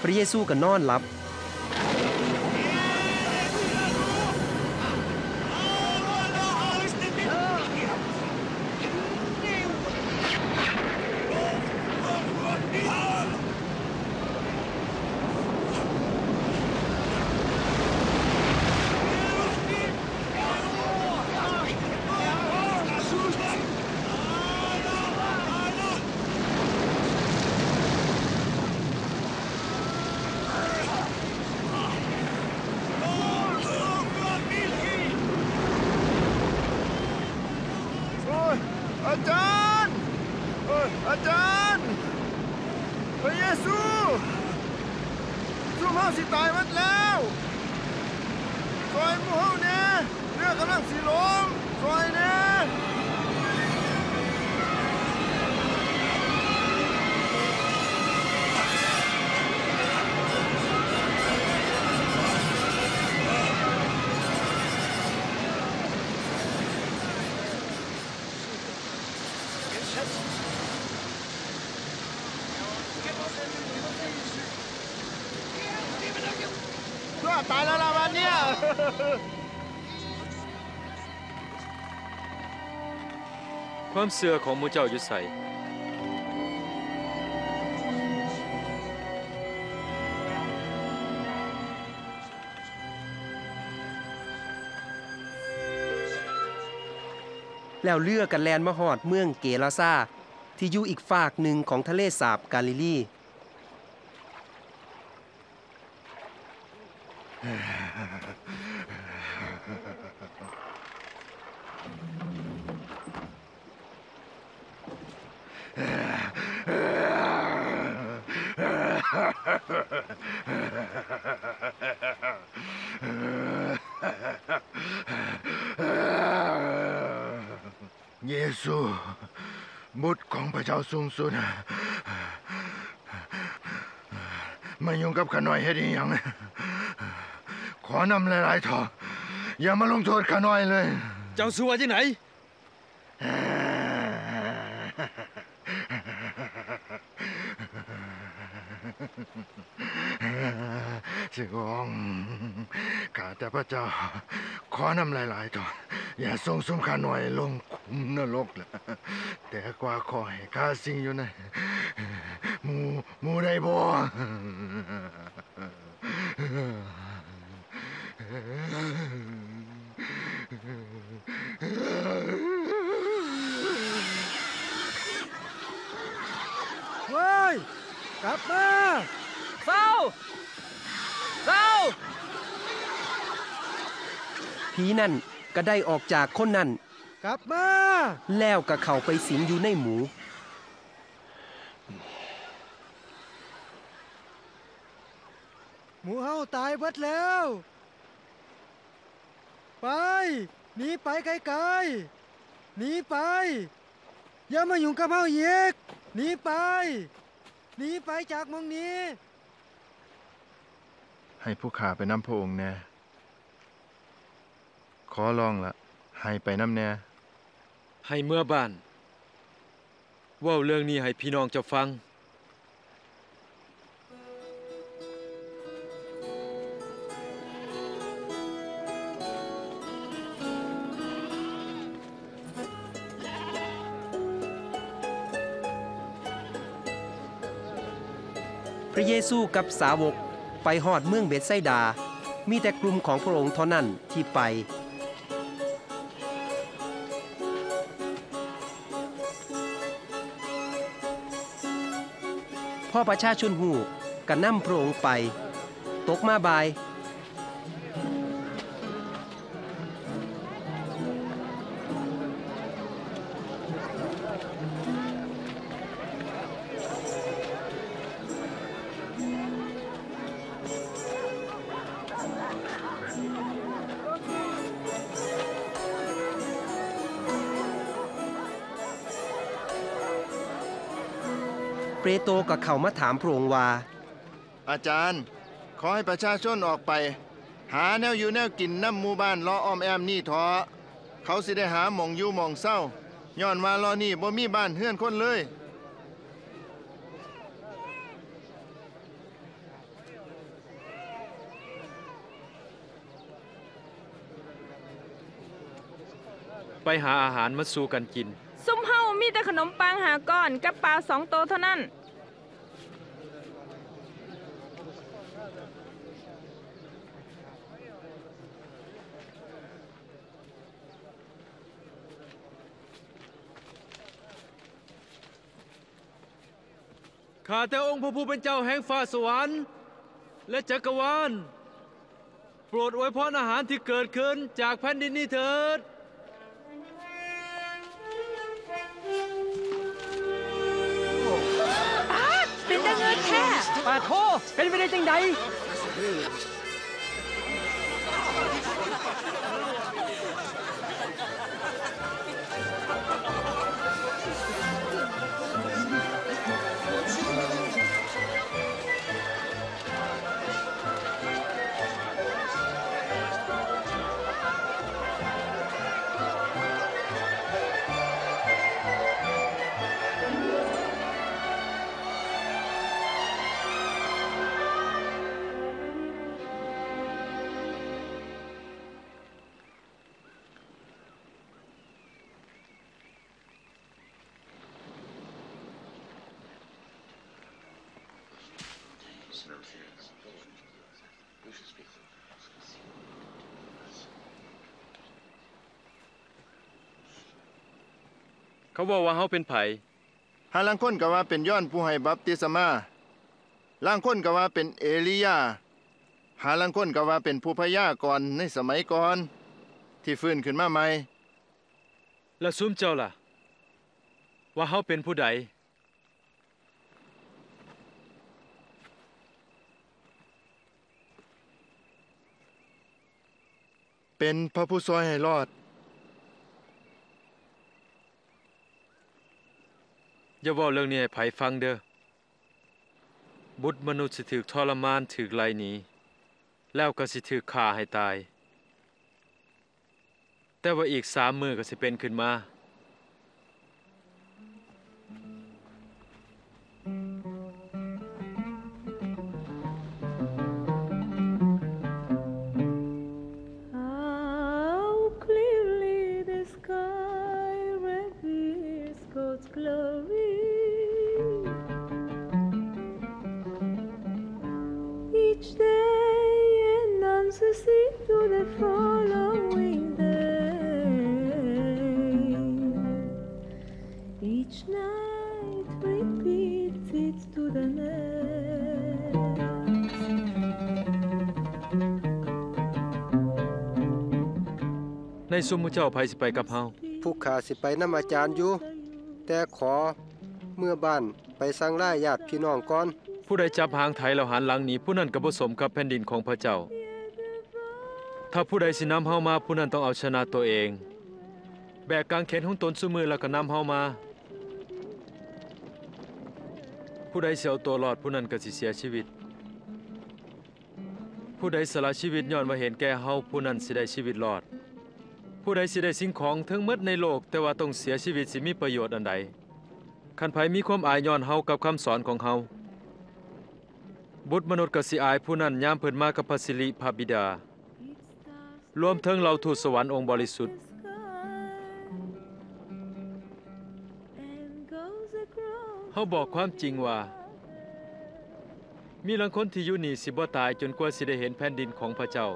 พระเยซูก็นอนหลับ ความเสื่อของมูเจ้าอยู่ใสแล้วเลือกันแลนมาหอดเมืองเกลาซาที่อยู่อีกฝากหนึ่งของทะเลสาบกาลิลี เยซูบุตรของพระเจ้าสูงสุดมายุ่งกับข้าน้อยเฮ็ดอีหยังขอนำหลายๆเถอะอย่ามาลงโทษข้าน้อยเลย เจ้าสัวที่ไหนสิองข้าแต่พระเจ้า ขอนำหลายๆเถอะอย่าทรงสุมข้าน้อยลงคุมนรกละ แต่กว่าขอให้ข้าสิ่งอยู่ในหมูหมูได้บ่เว้ย กลับมาเศร้าเศร้าผีนั่นก็ได้ออกจากคนนั้น กลับมา แล้วก็เข้าไปสิงอยู่ในหมู หมูเฮาตายเบิดแล้ว ไปหนีไปไกลๆหนีไป อย่ามายุ่งกับเฮาอีกหนีไปหนีไปจากหมองนี้ ให้ผู้ข้าไปนำพระองค์แน่ ขอร้องละให้ไปนำแน่ ให้เมื่อบ้าน เว่าเรื่องนี้ให้พี่น้องเจ้าฟัง พระเยซูกับสาวกไปหอดเมืองเบธไซดา มีแต่กลุ่มของพระองค์เท่านั้นที่ไป พ่อประชาชนหูก็นำพระองค์ไป ตกมาบาย ก็เข้ามาถามพระองค์ว่า อาจารย์ ขอให้ประชาชนออกไป หาแนวอยู่แนวกินน้ำหมู่บ้านล้ออ้อมแอมนี่ทอะเขาสิได้หาหมองอยู่หมองเศร้าย้อนว่าล้อนี่บ่มีบ้านเฮือนคนเลยไปหาอาหารมาสู่กันกิน ซุ่มเฮามีแต่ขนมปังหาก้อนกับปลาสองโตวเท่านั้น ข้าแต่องค์พระผู้เป็นเจ้าแห่งฟ้าสวรรค์ และจักรวาล โปรดอวยพรอาหารที่เกิดขึ้นจากแผ่นดินนี้เถิดเป็นได้เงินแท้ปาโทเป็นไปได้จังใด เขาบอกว่าเฮาเป็นไผหาลางคนก็ว่าเป็นย้อนผู้ให้บัพติศมาลางคนก็ว่าเป็นเอลียา หาลางคนก็ว่าเป็นผู้พยากรณ์ในสมัยก่อน ที่ฟื้นขึ้นมาใหม่ แล้วซุมเจ้าล่ะ ว่าเฮาเป็นผู้ใด เป็นพระผู้ซอยให้รอด อย่าเว้าเรื่องนี้ให้ไผฟังเด้อบุตรมนุษย์สิถูกทรมานถูกไล่หนีแล้วก็สิถูกฆ่าให้ตายแต่ว่าอีกสามมือก็สิเป็นขึ้นมา ในซุมหมู่เจ้าไผสิไปกับเฮาผู้ขาสิไปนำอาจารย์อยู่ แต่ขอเมื่อบ้านไปสั่งล่ายญาติพี่น้องก่อน ผู้ใดจับหางไถแล้วหันหลังหนีผู้นั้นก็บ่สมกับแผ่นดินของพระเจ้า ถ้าผู้ใดสินำเฮามาผู้นั้นต้องเอาชนะตัวเอง แบกกางเขนของตนซุมือแล้วก็นำเฮามา ผู้ใดสิเอาตัวรอดผู้นั้นก็สิเสียชีวิตผู้ใดสละชีวิตย้อนว่าเห็นแก่เฮาผู้นั้นสิได้ชีวิตรอด ผู้ใดสิได้สิ่งของทั้งหมดในโลก แต่ว่าต้องเสียชีวิตสิมีประโยชน์อันใดคันไผมีความอายย้อนเฮากับคำสอนของเฮาบุตรมนุษย์ก็สิอายผู้นั้นยามเพิ่นมากับพระสิริพระบิดา รวมทั้งเราทูตสวรรค์องค์บริสุทธิ์ เฮาบอกความจริงว่า มีลังคนที่อยู่นี่สิบ่ตายจนกว่าสิได้เห็นแผ่นดินของพระเจ้า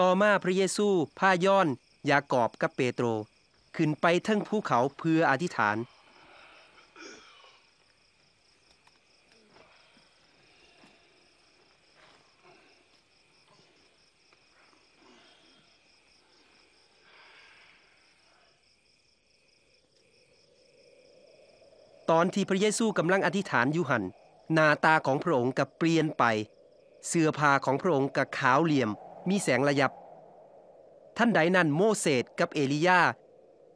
ต่อมาพระเยซูพาย้อน ยากอบกับเปโตร ขึ้นไปทั้งภูเขาเพื่ออธิษฐาน ตอนที่พระเยซูกำลังอธิษฐานอยู่หันหน้าตาของพระองค์กับเปลี่ยนไป เสื้อผ้าของพระองค์กับขาวเหลี่ยม มีแสงระยับ ท่านใดนั้นโมเสสกับเอลียา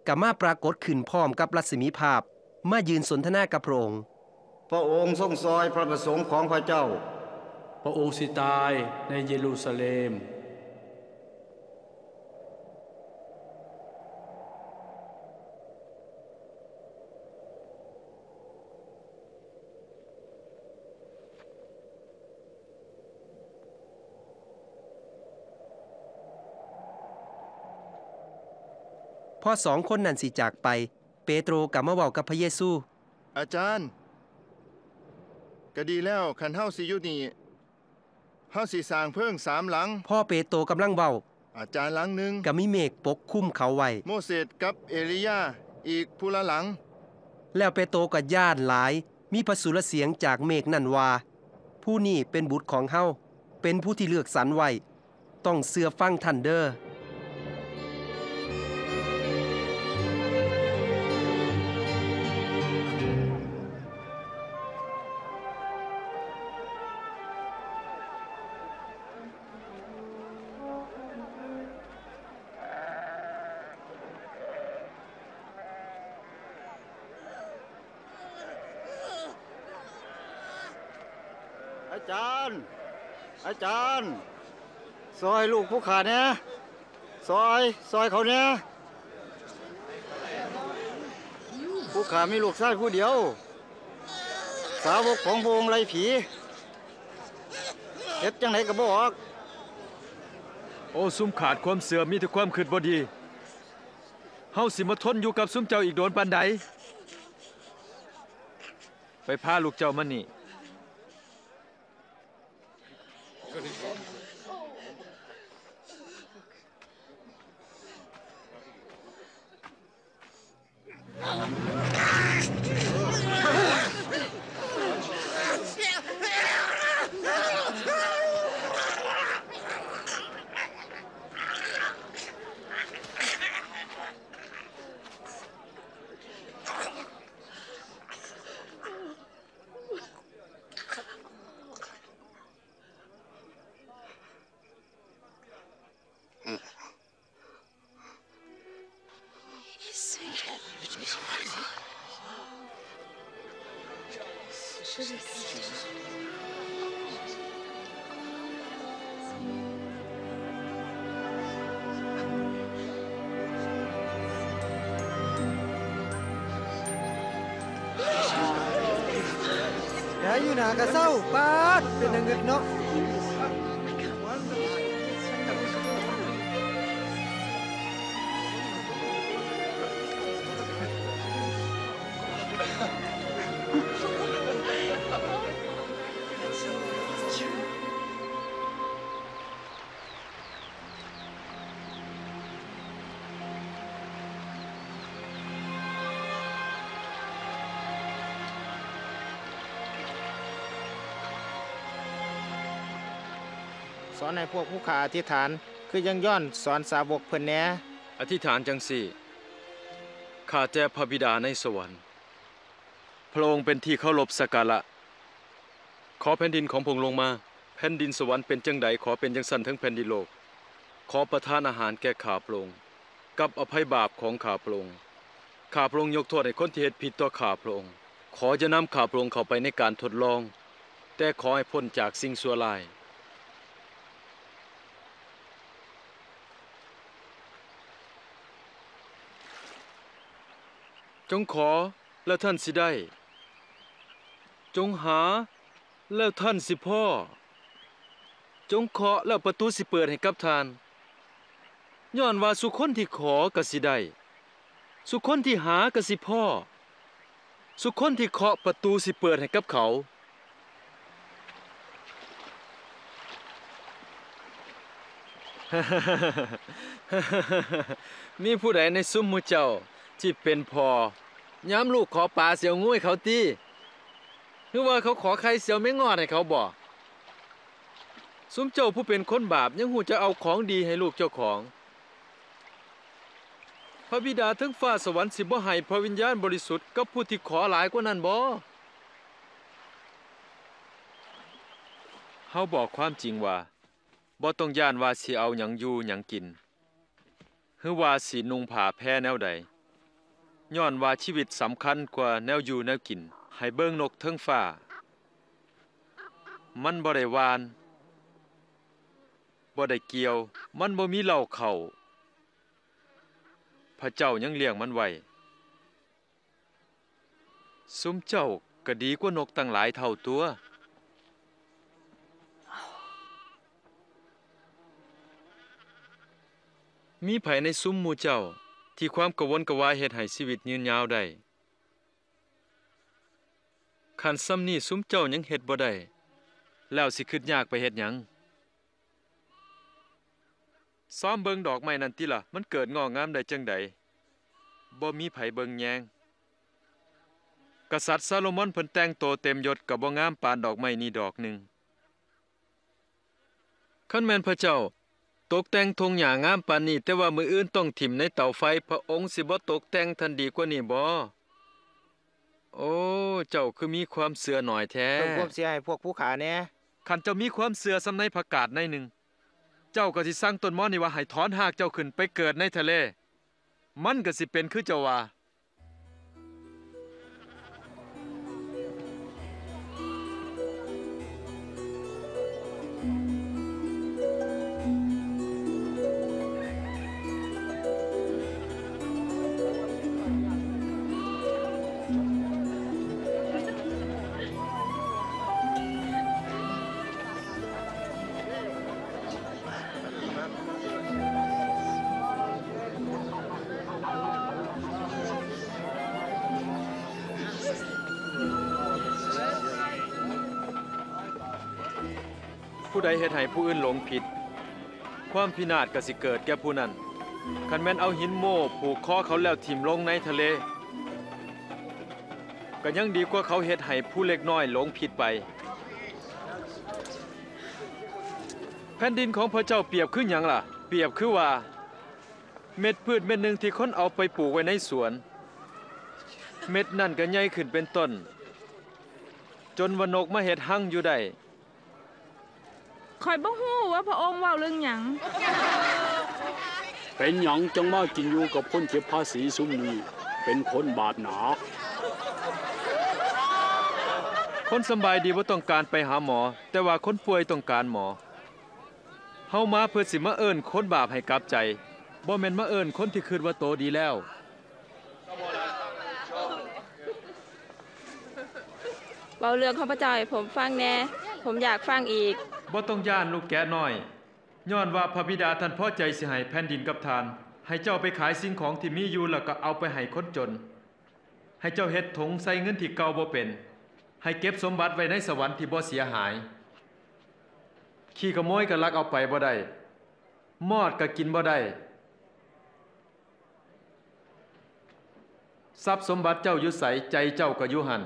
ก็มาปรากฏขึ้นพร้อมกับรัศมีภาพมายืนสนทนากับพระองค์ พระองค์ทรงซอยพระประสงค์ของพระเจ้า พระองค์สิตายในเยรูซาเล็ม พอสองคนนั้นสิจากไป เปโตรกลับมาเว้ากับพระเยซู อาจารย์ ก็ดีแล้วคันเฮาสิอยู่นี่เฮาสิสร้างเพิ่งสามหลัง พ่อเปโตรกำลังเว้าอาจารย์หลังหนึ่งก็มีเมฆปกคลุมเขาไว้โมเสสกับเอลียาอีกผู้ละหลัง แล้วเปโตรก็ย่านหลาย มีพระสุรเสียงจากเมฆนั่นว่า ผู้นี้เป็นบุตรของเฮาเป็นผู้ที่เลือกสรรไว้ต้องเสือฟังทันเดอร์ ซอยลูกผู้ขาเนี่ยซอยซอยเขาเนี่ยผู้ขามีลูกชายผู้เดียว สาวกของพระองไล่ผีเฮ็ดจังไหนก็บ่ออกโอ้ซุ่มขาดความเสื่อมมีแต่ความคิดบดีเฮาสิมาทนอยู่กับซุ่มเจ้าอีกโดนปานใดไปพาลูกเจ้ามานี่ Oh, ให้พวกผู้ขาอธิษฐาน คือยังย้อนสอนสาวกเพิ่นแหน่อธิษฐานจังสี่ข้าแต่พระบิดาในสวรรค์ พระองค์เป็นที่เคารพสักการะ ขอแผ่นดินของพระองค์ลงมา แผ่นดินสวรรค์เป็นจังใดขอเป็นจังสันทั้งแผ่นดินโลก ขอประทานอาหารแก่ข้าพระองค์กับอภัยบาปของข้าพระองค์ข้าพระองค์ยกโทษให้คนที่เฮ็ดผิดต่อข้าพระองค์ขอจะนำข้าพระองค์เข้าไปในการทดลอง แต่ขอให้พ้นจากสิ่งชั่วร้าย จงขอแล้วท่านสิได้ จงหาแล้วท่านสิพ่อ จงเคาะแล้วประตูสิเปิดให้กับท่านย้อนว่าสุคนที่ขอก็สิได้สุคนที่หาก็สิพ่อ สุคนที่เคาะประตูสิเปิดให้กับเขามีผู้ใดในซุ้มหมูเจ้า ที่เป็นพอย้ำลูกขอปลาเสียวงูให้เขาตีหรือว่าเขาขอใครเสียวไม่งอดให้เขาบอกซุ้มเจ้าผู้เป็นคนบาปยังหูจะเอาของดีให้ลูกเจ้าของ พระบิดาทั้งฟ้าสวรรค์สิบ่ให้พระวิญญาณบริสุทธิ์กับผู้ที่ขอหลายกว่านั้นบ่เฮาบอกความจริงว่าบ่ต้องย่านว่าสิเอาหยังอยู่หยังกินหรือว่าสีนุงผ่าแพ้แนวใด ย้อนว่าชีวิตสำคัญกว่าแนวอยู่แนวกิน ให้เบิ่งนกเทิงฟ้า มันบ่ได้วานบ่ได้เกี่ยว มันบ่มีเหล่าเขาพระเจ้ายังเลี้ยงมันไว้ซุมเจ้าก็ดีกว่านกตั้งหลายเท่าตัว มีไผในซุ้มหมู่เจ้า ที่ความกวนกวายเฮ็ดให้ชีวิตยืนยาวได้คันซ้ำนี้ซุ้มเจ้ายังเฮ็ดบ่ได้แล้วสิคิดยากไปเฮ็ดหยังซ้อมเบิงดอกไม้นั่นติล่ะ มันเกิดงอกงามได้จังใดบ่มีไผเบิงแยง กษัตริย์ซาโลมอนเพิ่นแต่งโตเต็มยศก็บ่งามปานดอกไม้นี้ดอกหนึ่งคันแม่นพระเจ้า ตกแต่งทงหญ้างามปานนี้แต่ว่ามืออื่นต้องถิ่มในเตาไฟพระองค์สิบ่ตกแต่งทันดีกว่านี้บ่โอ้ เจ้าคือมีความเสื่อหน่อยแท้เพิ่มความเสียให้พวกผู้ขาแหน่คันเจ้ามีความเสื่อสำในประกาศในหนึ่ง เจ้าก็สิสร้างต้นมอนี่ว่าให้ถอนหากเจ้าขึ้นไปเกิดในทะเล มันก็สิเป็นคือเจ้าว่า เฮ็ดให้ผู้อื่นหลงผิด ความพินาศก็สิเกิดแก่ผู้นั้นคันแม่นเอาหินโม่ผูกคอเขาแล้วถิ่มลงในทะเลก็ยังดีกว่าเขาเฮ็ดให้ผู้เล็กน้อยหลงผิดไป แผ่นดินของพระเจ้าเปรียบคือหยังล่ะ เปรียบคือว่า เม็ดพืชเม็ดหนึ่งที่คนเอาไปปลูกไว้ในสวน เม็ดนั่นก็ใหญ่ขึ้นเป็นต้น จนวนกมาเห็ดหั่งอยู่ได้ คอยบ่ฮู้ว่าพระองค์เว้าเรื่องหยัง เป็นหยังจังมากินอยู่กับคนเก็บภาษีซุมนี้เป็นคนบาปหนาคนสำบายดีว่าต้องการไปหาหมอ แต่ว่าคนป่วยต้องการหมอเฮามาเพื่อสิมาเอิ้นคนบาปให้กลับใจบ่แม่นมาเอิ้นคนที่คิดว่าโตดีแล้วเว้าเรื่องของพระเจ้าให้ผมฟังแหน่ ผมอยากฟังอีก บ่ต้องย่านลูกแกะน้อย ย้อนว่าพระบิดาท่านพอใจสิให้แผ่นดินกับทาน ให้เจ้าไปขายสิ่งของที่มีอยู่แล้วก็เอาไปให้คนจน ให้เจ้าเฮ็ดถงใส่เงินที่เก่าบ่เป็น ให้เก็บสมบัติไว้ในสวรรค์ที่บ่เสียหาย ขี้ขโมยก็ลักเอาไปบ่ได้ มอดก็กินบ่ได้ทรัพย์สมบัติเจ้าอยู่ใสใจเจ้าก็อยู่หัน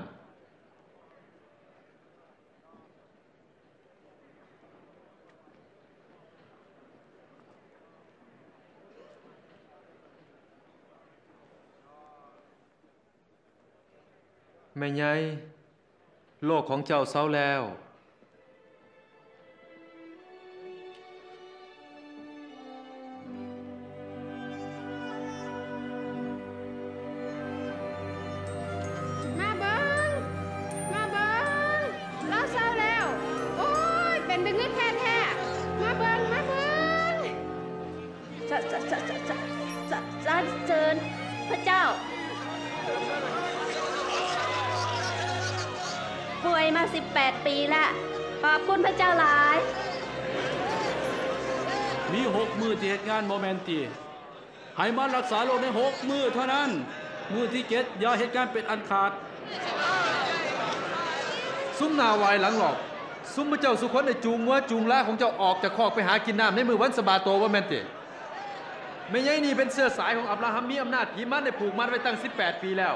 แม่ใหญ่โลกของเจ้าเศร้าแล้ว 8 ปีละขอบคุณพระเจ้าหลาย มีหกมือที่เหตุงานโมเมนตีให้มันรักษาโรคในหกมือเท่านั้น มือที่เก็ดยาเหตุการณ์เป็นอันขาด ซุ้มนาวายหลังหลอก ซุ้มพระเจ้าสุขคนในจูงว่าจูงล่าของเจ้าออกจากคอกไปหากินน้ำในมือวันสบาโตว่าแมนติไม่ใช่นี่เป็นเสื้อสายของอับราฮัมมีอำนาจผีมันได้ผูกมัดไว้ตั้ง 18 ปีแล้ว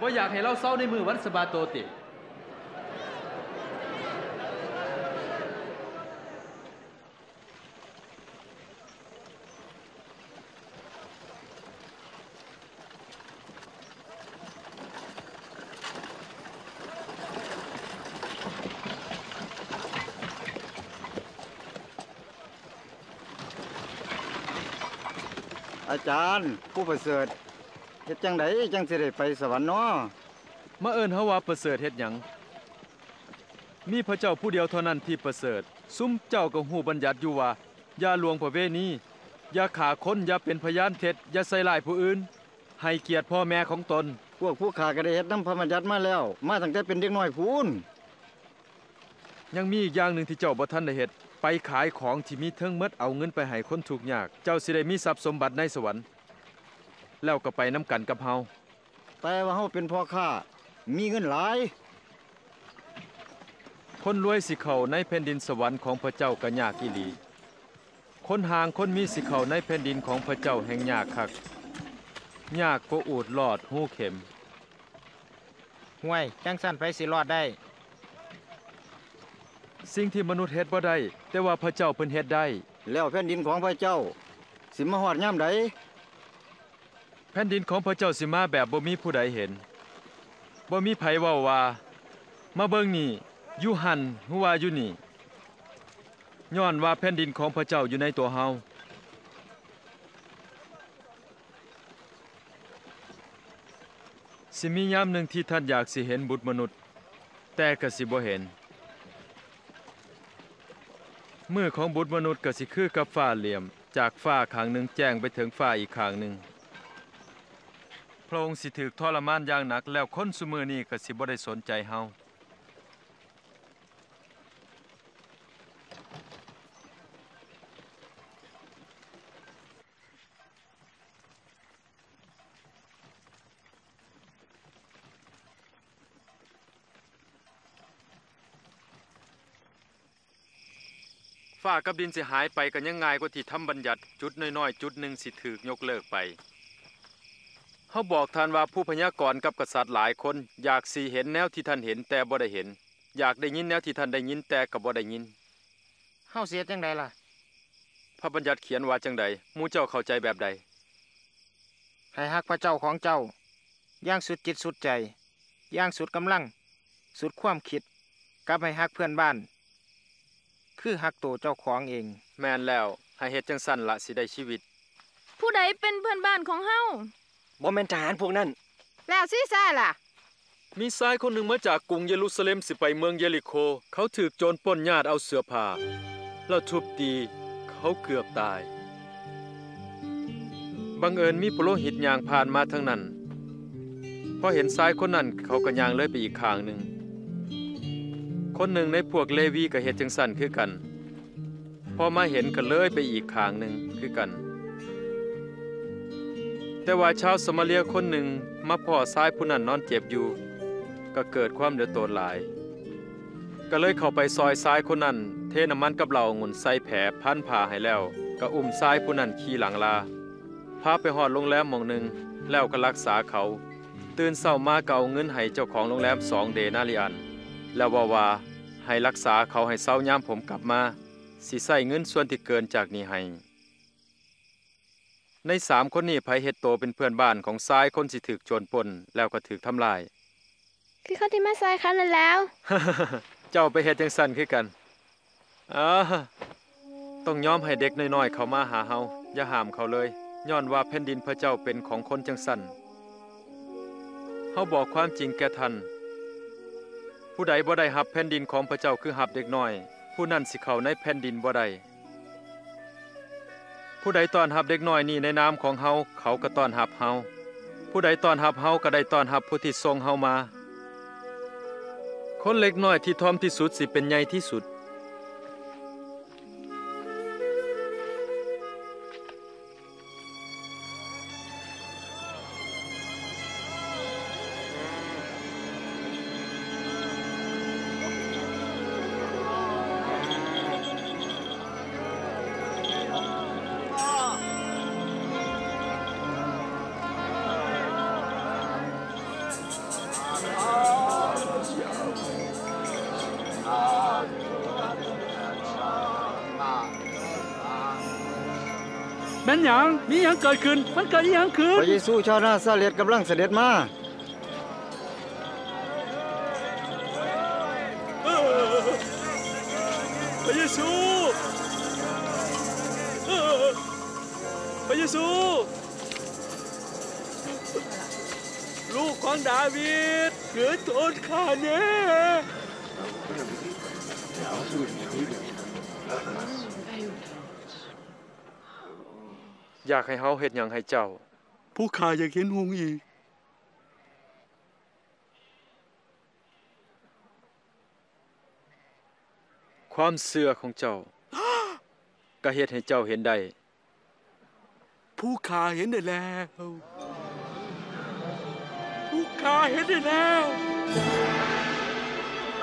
ว่าอยากให้เราเศร้าในมือวันสบาโตติ จารย์ ผู้ประเสริฐเฮ็ดจังไดจังสิได้ไปสวรรค์เนาะมาเอิ้นเฮาว่าประเสริฐเฮ็ดหยังมีพระเจ้าผู้เดียวเท่านั้นที่ประเสริฐ ซุ้มเจ้าก็ฮู้บัญญัติอยู่ว่าอย่าลวงประเวณีอย่าฆ่าคนอย่าเป็นพยานเท็จอย่าใส่ร้ายผู้อื่น ให้เกียรติพ่อแม่ของตน พวกผู้ขาก็ได้เฮ็ดนำพระบัญญัติมาแล้ว มาตั้งแต่เป็นเด็กน้อยพูนยังมีอีกอย่างหนึ่งที่เจ้าบ่ทันได้เฮ็ด ไปขายของที่มีเทิงหมดเอาเงินไปให้คนทุกข์ยาก เจ้าสิได้มีทรัพย์สมบัติในสวรรค์ แล้วก็ไปน้ำกันกับเฮาแต่ว่าเฮาเป็นพ่อค้ามีเงินหลาย คนรวยสิเข้าในแผ่นดินสวรรค์ของพระเจ้าก็ยากอีหลี คนห่างคนมีสิเข้าในแผ่นดินของพระเจ้าแห่งยากคักยากกว่าอูดลอดหูเข็มห่วยจังสั้นไปสิรอดได้ สิ่งที่มนุษย์เฮ็ดบ่ได้ แต่ว่าพระเจ้าเพิ่นเฮ็ดได้ แล้วแผ่นดินของพระเจ้า สิมาฮอดยามใดแผ่นดินของพระเจ้าสิมาแบบบ่มีผู้ใดเห็นบ่มีไผเว้าว่า มาเบิ่งนี่อยู่หันหัวาอยู่นี่ย้อนว่าแผ่นดินของพระเจ้าอยู่ในตัวเฮาสิมียามหนึ่งที่ท่านอยากสิเห็นบุตรมนุษย์ แต่ก็สิบ่เห็น มือของบุตรมนุษย์ก็สิคือกับฝ้าเหลี่ยม จากฝ้าขางหนึ่งแจ้งไปถึงฝ้าอีกขางหนึ่งพระองค์สิถึกทรมานอย่างหนักแล้วคนสุมือนี้ก็สิบ่ได้สนใจเฮา ฟ้ากับดินสิหายไปกันยังง่ายกว่าที่ทำบัญญัติจุดน้อยๆ จุดหนึ่งสิถูกยกเลิกไปเฮาบอกท่านว่าผู้พยากรณ์กับกษัตริย์หลายคน อยากสิเห็นแนวที่ท่านเห็นแต่บ่ได้เห็น อยากได้ยินแนวที่ท่านได้ยินแต่ก็บ่ได้ยินเฮาเสียจังไดล่ะ พระบัญญัติเขียนว่าจังใดหมู่เจ้าเข้าใจแบบใดให้ฮักพระเจ้าของเจ้าอย่างสุดจิตสุดใจอย่างสุดกำลัง สุดความคิดกับให้ฮักเพื่อนบ้าน คือฮักตัวเจ้าของเอง แม่นแล้วให้เฮ็ดจังสั่นละสิได้ชีวิต ผู้ใดเป็นเพื่อนบ้านของเฮาบ่แม่นทหารพวกนั้น แล้วซีซ่าล่ะ มีชายคนหนึ่งมาจากกรุงเยรูซาเล็มสิไปเมืองเยริโค เขาถูกโจรปล้นญาติเอาเสื้อผ้าแล้วทุบตี เขาเกือบตาย บังเอิญมีปุโรหิตยางผ่านมาทั้งนั้น พอเห็นชายคนนั้นเขาก็ย่างเลยไปอีกข้างหนึ่ง คนหนึ่งในพวกเลวีก็เฮ็ดจังสั่นคือกัน พอมาเห็นก็เลยไปอีกข้างหนึ่งคือกัน แต่ว่าชาวสมาเลียคนหนึ่งมาพ่อชายผู้นั้นนอนเจ็บอยู่ ก็เกิดความเดือดร้อนหลาย ก็เลยเข้าไปซอยซ้ายคนนั้น เทน้ำมันกับเหล่างุ่นใส่แผลพันผ่าให้แล้ว ก็อุ้มซ้ายผู้นั้นขี่หลังลาพาไปหอดโรงแรมมองหนึ่งแล้วก็รักษาเขา ตื่นเศร้ามาเก่าเงินให้เจ้าของโรงแรมสองเดนาริอัน แล้วว่าว่า ให้รักษาเขาให้เศร้ายามผมกลับมา สิใส่เงินส่วนที่เกินจากนี้ให้ ในสามคนนี้ไผเฮ็ดโตเป็นเพื่อนบ้านของซ้ายคนสิถึกโจรปล้นแล้วก็ถึกทำลาย คือเขาที่มาซอยเขานั่นแล้ว เจ้าไปเฮ็ดจังสั่นคือกันอ่าต้องยอมให้เด็กน้อยๆเข้ามาหาเฮาอย่าห้ามเขาเลย ย้อนว่าแผ่นดินพระเจ้าเป็นของคนจังสั่นเฮาบอกความจริงแก่ท่าน ผู้ใดบ่ได้หับแผ่นดินของพระเจ้าคือหับเด็กน้อย ผู้นั้นสิเข้าในแผ่นดินบ่ได้ผู้ใดต้อนรับเด็กน้อยนี่ในนามของเฮาเขาก็ต้อนรับเฮาผู้ใดต้อนรับเฮาก็ได้ต้อนรับผู้ที่ทรงเฮามา คนเล็กน้อยที่ทอมที่สุดสิเป็นใหญ่ที่สุด เกิดขึ้น มันเกิดอีหยังขึ้น พระเยซูชาวนาซาเลตกำลังเสด็จมาพระเยซูเออพระเยซู ลูกของดาวิดเหลือโทษข้าแน่ อยากให้เฮาเฮ็ดหยังให้เจ้า ผู้ข้าอยากเห็นหงส์อีก ความเสื่อของเจ้า ก็เฮ็ดให้เจ้าเห็นได้ ผู้ข้าเห็นได้แล้ว ผู้ข้าเห็นได้แล้ว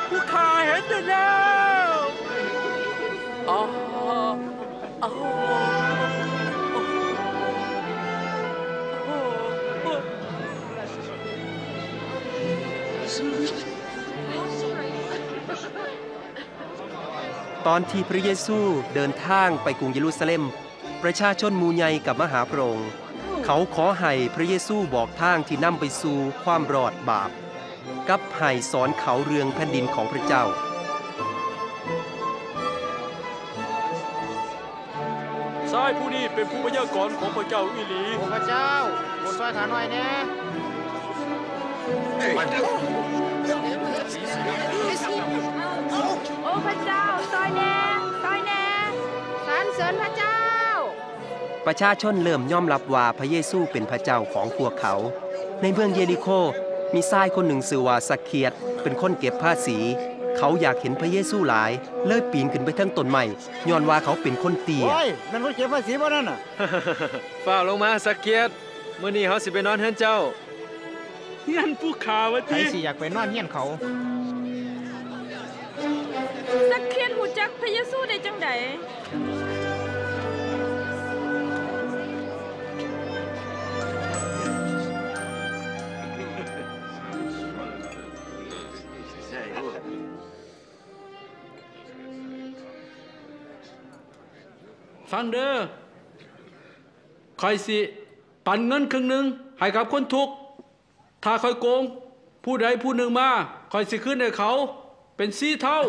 ผู้ข้าเห็นได้แล้วอ๋ออ๋อ ตอนที่พระเยซูเดินทางไปกรุงเยรูซาเล็ม ประชาชนหมูใหญ่กับมหาพระองค์เขาขอให้พระเยซูบอกทางที่นำไปสู่ความรอดบาป กับให้สอนเขาเรื่องแผ่นดินของพระเจ้าชายผู้นี้เป็นผู้พยากรณ์ของพระเจ้าอีหลีโอ้พระเจ้าโปรดช่วยข้าหน่อยแน่ อ้พระเจ้าซอยแน่ซอยแน่สรรเสริญพระเจ้า ประชาชนเริ่มยอมรับว่าพระเยซูเป็นพระเจ้าของพวกเขา ในเมืองเยริโคมีชายคนหนึ่งชื่อว่าสักเคียดเป็นคนเก็บภาษี เขาอยากเห็นพระเยซูหลาย เลยปีนขึ้นไปทั้งต้นไม้ย้อนว่าเขาเป็นคนเตี้ยโอ้ยนั่นรถเก็บภาษีบ่นั่นน่ะฝ้าวลงมาสักเกียรติมื้อนี้เฮาสิไปนอนเฮือนเจ้าเฮียนผู้ขาวะใครทีสิอยากไปนอนเฮียนเขา สักเคียนหูจักพระเยซูได้จังไดฟังเด้อคอยสิปันเงินครึ่งหนึ่งให้กับคนทุกข์ถ้าคอยโกง ผู้ใดผู้หนึ่งมาคอยสิขึ้นให้เขา เป็นสี่เท่า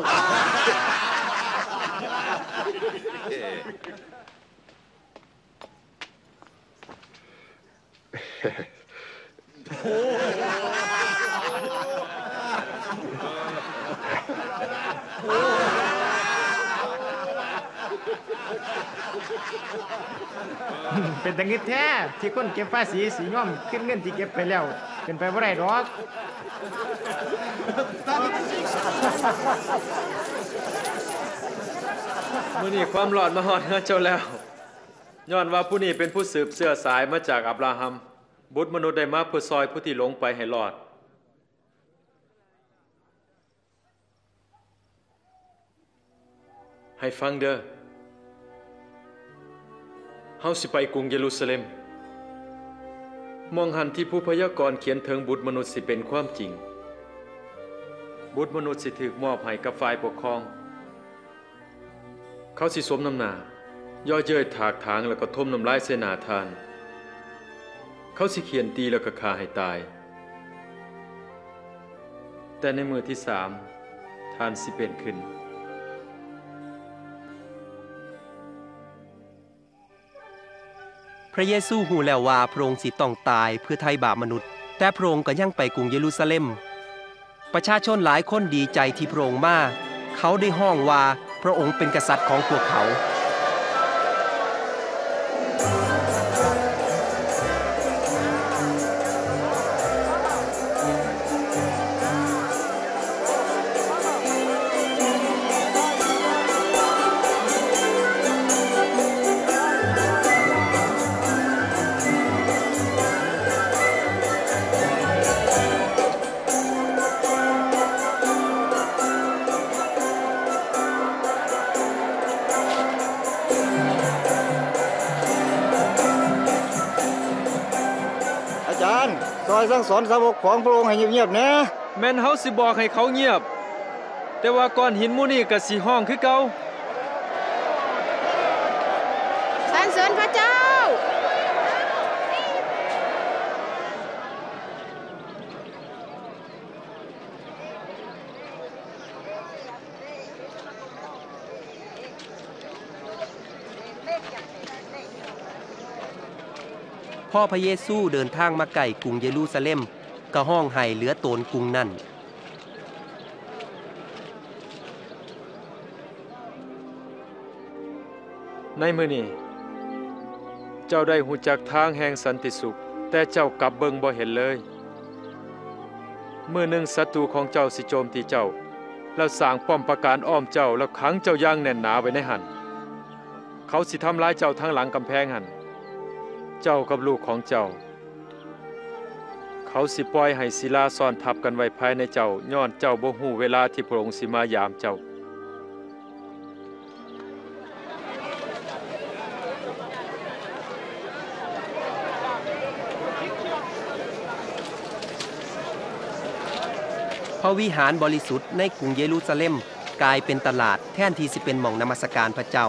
เป็นตังเงิดแท้ที่คนเก็บภาษีสีย่อมขึ้นเงินที่เก็บไปแล้ว เป็นไปบ่าได้ดอกมื่อนี้ความรอดมาฮอดเฮือนเจ้าแล้วย้อนว่าผู้นี้เป็นผู้สืบเสื้อสายมาจากอับราฮัม บุตรมนุษย์ได้มาเพื่อซอยผู้ที่หลงไปให้รอดให้ฟังเด้อ เฮาสิไปกรุงเยรูซาเล็ม มองหันที่ผู้พยากรณ์เขียนถึงบุตรมนุษย์สิเป็นความจริง บุตรมนุษย์สิถูกมอบให้กับฝ่ายปกครอง เขาสิสมน้ำหนาย่อเย้ยถากถางแล้วก็ทมน้ำลายใส่หนาทาน เขาสิเขียนตีแล้วก็ฆ่าให้ตาย แต่ในมือที่สามทานสิเป็นขึ้น พระเยซูหูแล้วว่าพระองค์สิต้องตายเพื่อไถ่บาปมนุษย์ แต่พระองค์ก็ยังไปกรุงเยรูซาเล็ม ประชาชนหลายคนดีใจที่พระองค์มาเขาได้ห้องว่าพระองค์เป็นกษัตริย์ของพวกเขาอา สั่งสอนสาวกของพระองค์ให้เงียบๆนะแม่นเฮาสิบอกให้เขาเงียบ แต่ว่าก้อนหินหมู่นี้ก็สิห้องคือเก่าสรรเสริญพระเจ้า พ่อพระเยซูเดินทางมาไก่กรุงเยรูซาเล็มก็ห้องไห้เหลือโตนกรุงนั่นในมือนี้เจ้าได้หูจักทางแห่งสันติสุข แต่เจ้ากลับเบิงบ่เห็นเลยเมื้อหนึ่งศัตรูของเจ้าสิโจมตีเจ้า แล้วสร้างป้อมปราการอ้อมเจ้าแล้วขังเจ้าย่างแน่นหนาไว้ในหันเขาสิทำร้ายเจ้าทางหลังกำแพงหัน เจ้ากับลูกของเจ้า เขาสิปล่อยให้ศิลาซ่อนทับกันไว้ภายในเจ้าย้อนเจ้าบ่ฮู้เวลาที่พระองค์สิมายามเจ้า พระวิหารบริสุทธิ์ในกรุงเยรูซาเล็มกลายเป็นตลาดแทนที่สิเป็นหม่องนมัสการพระเจ้า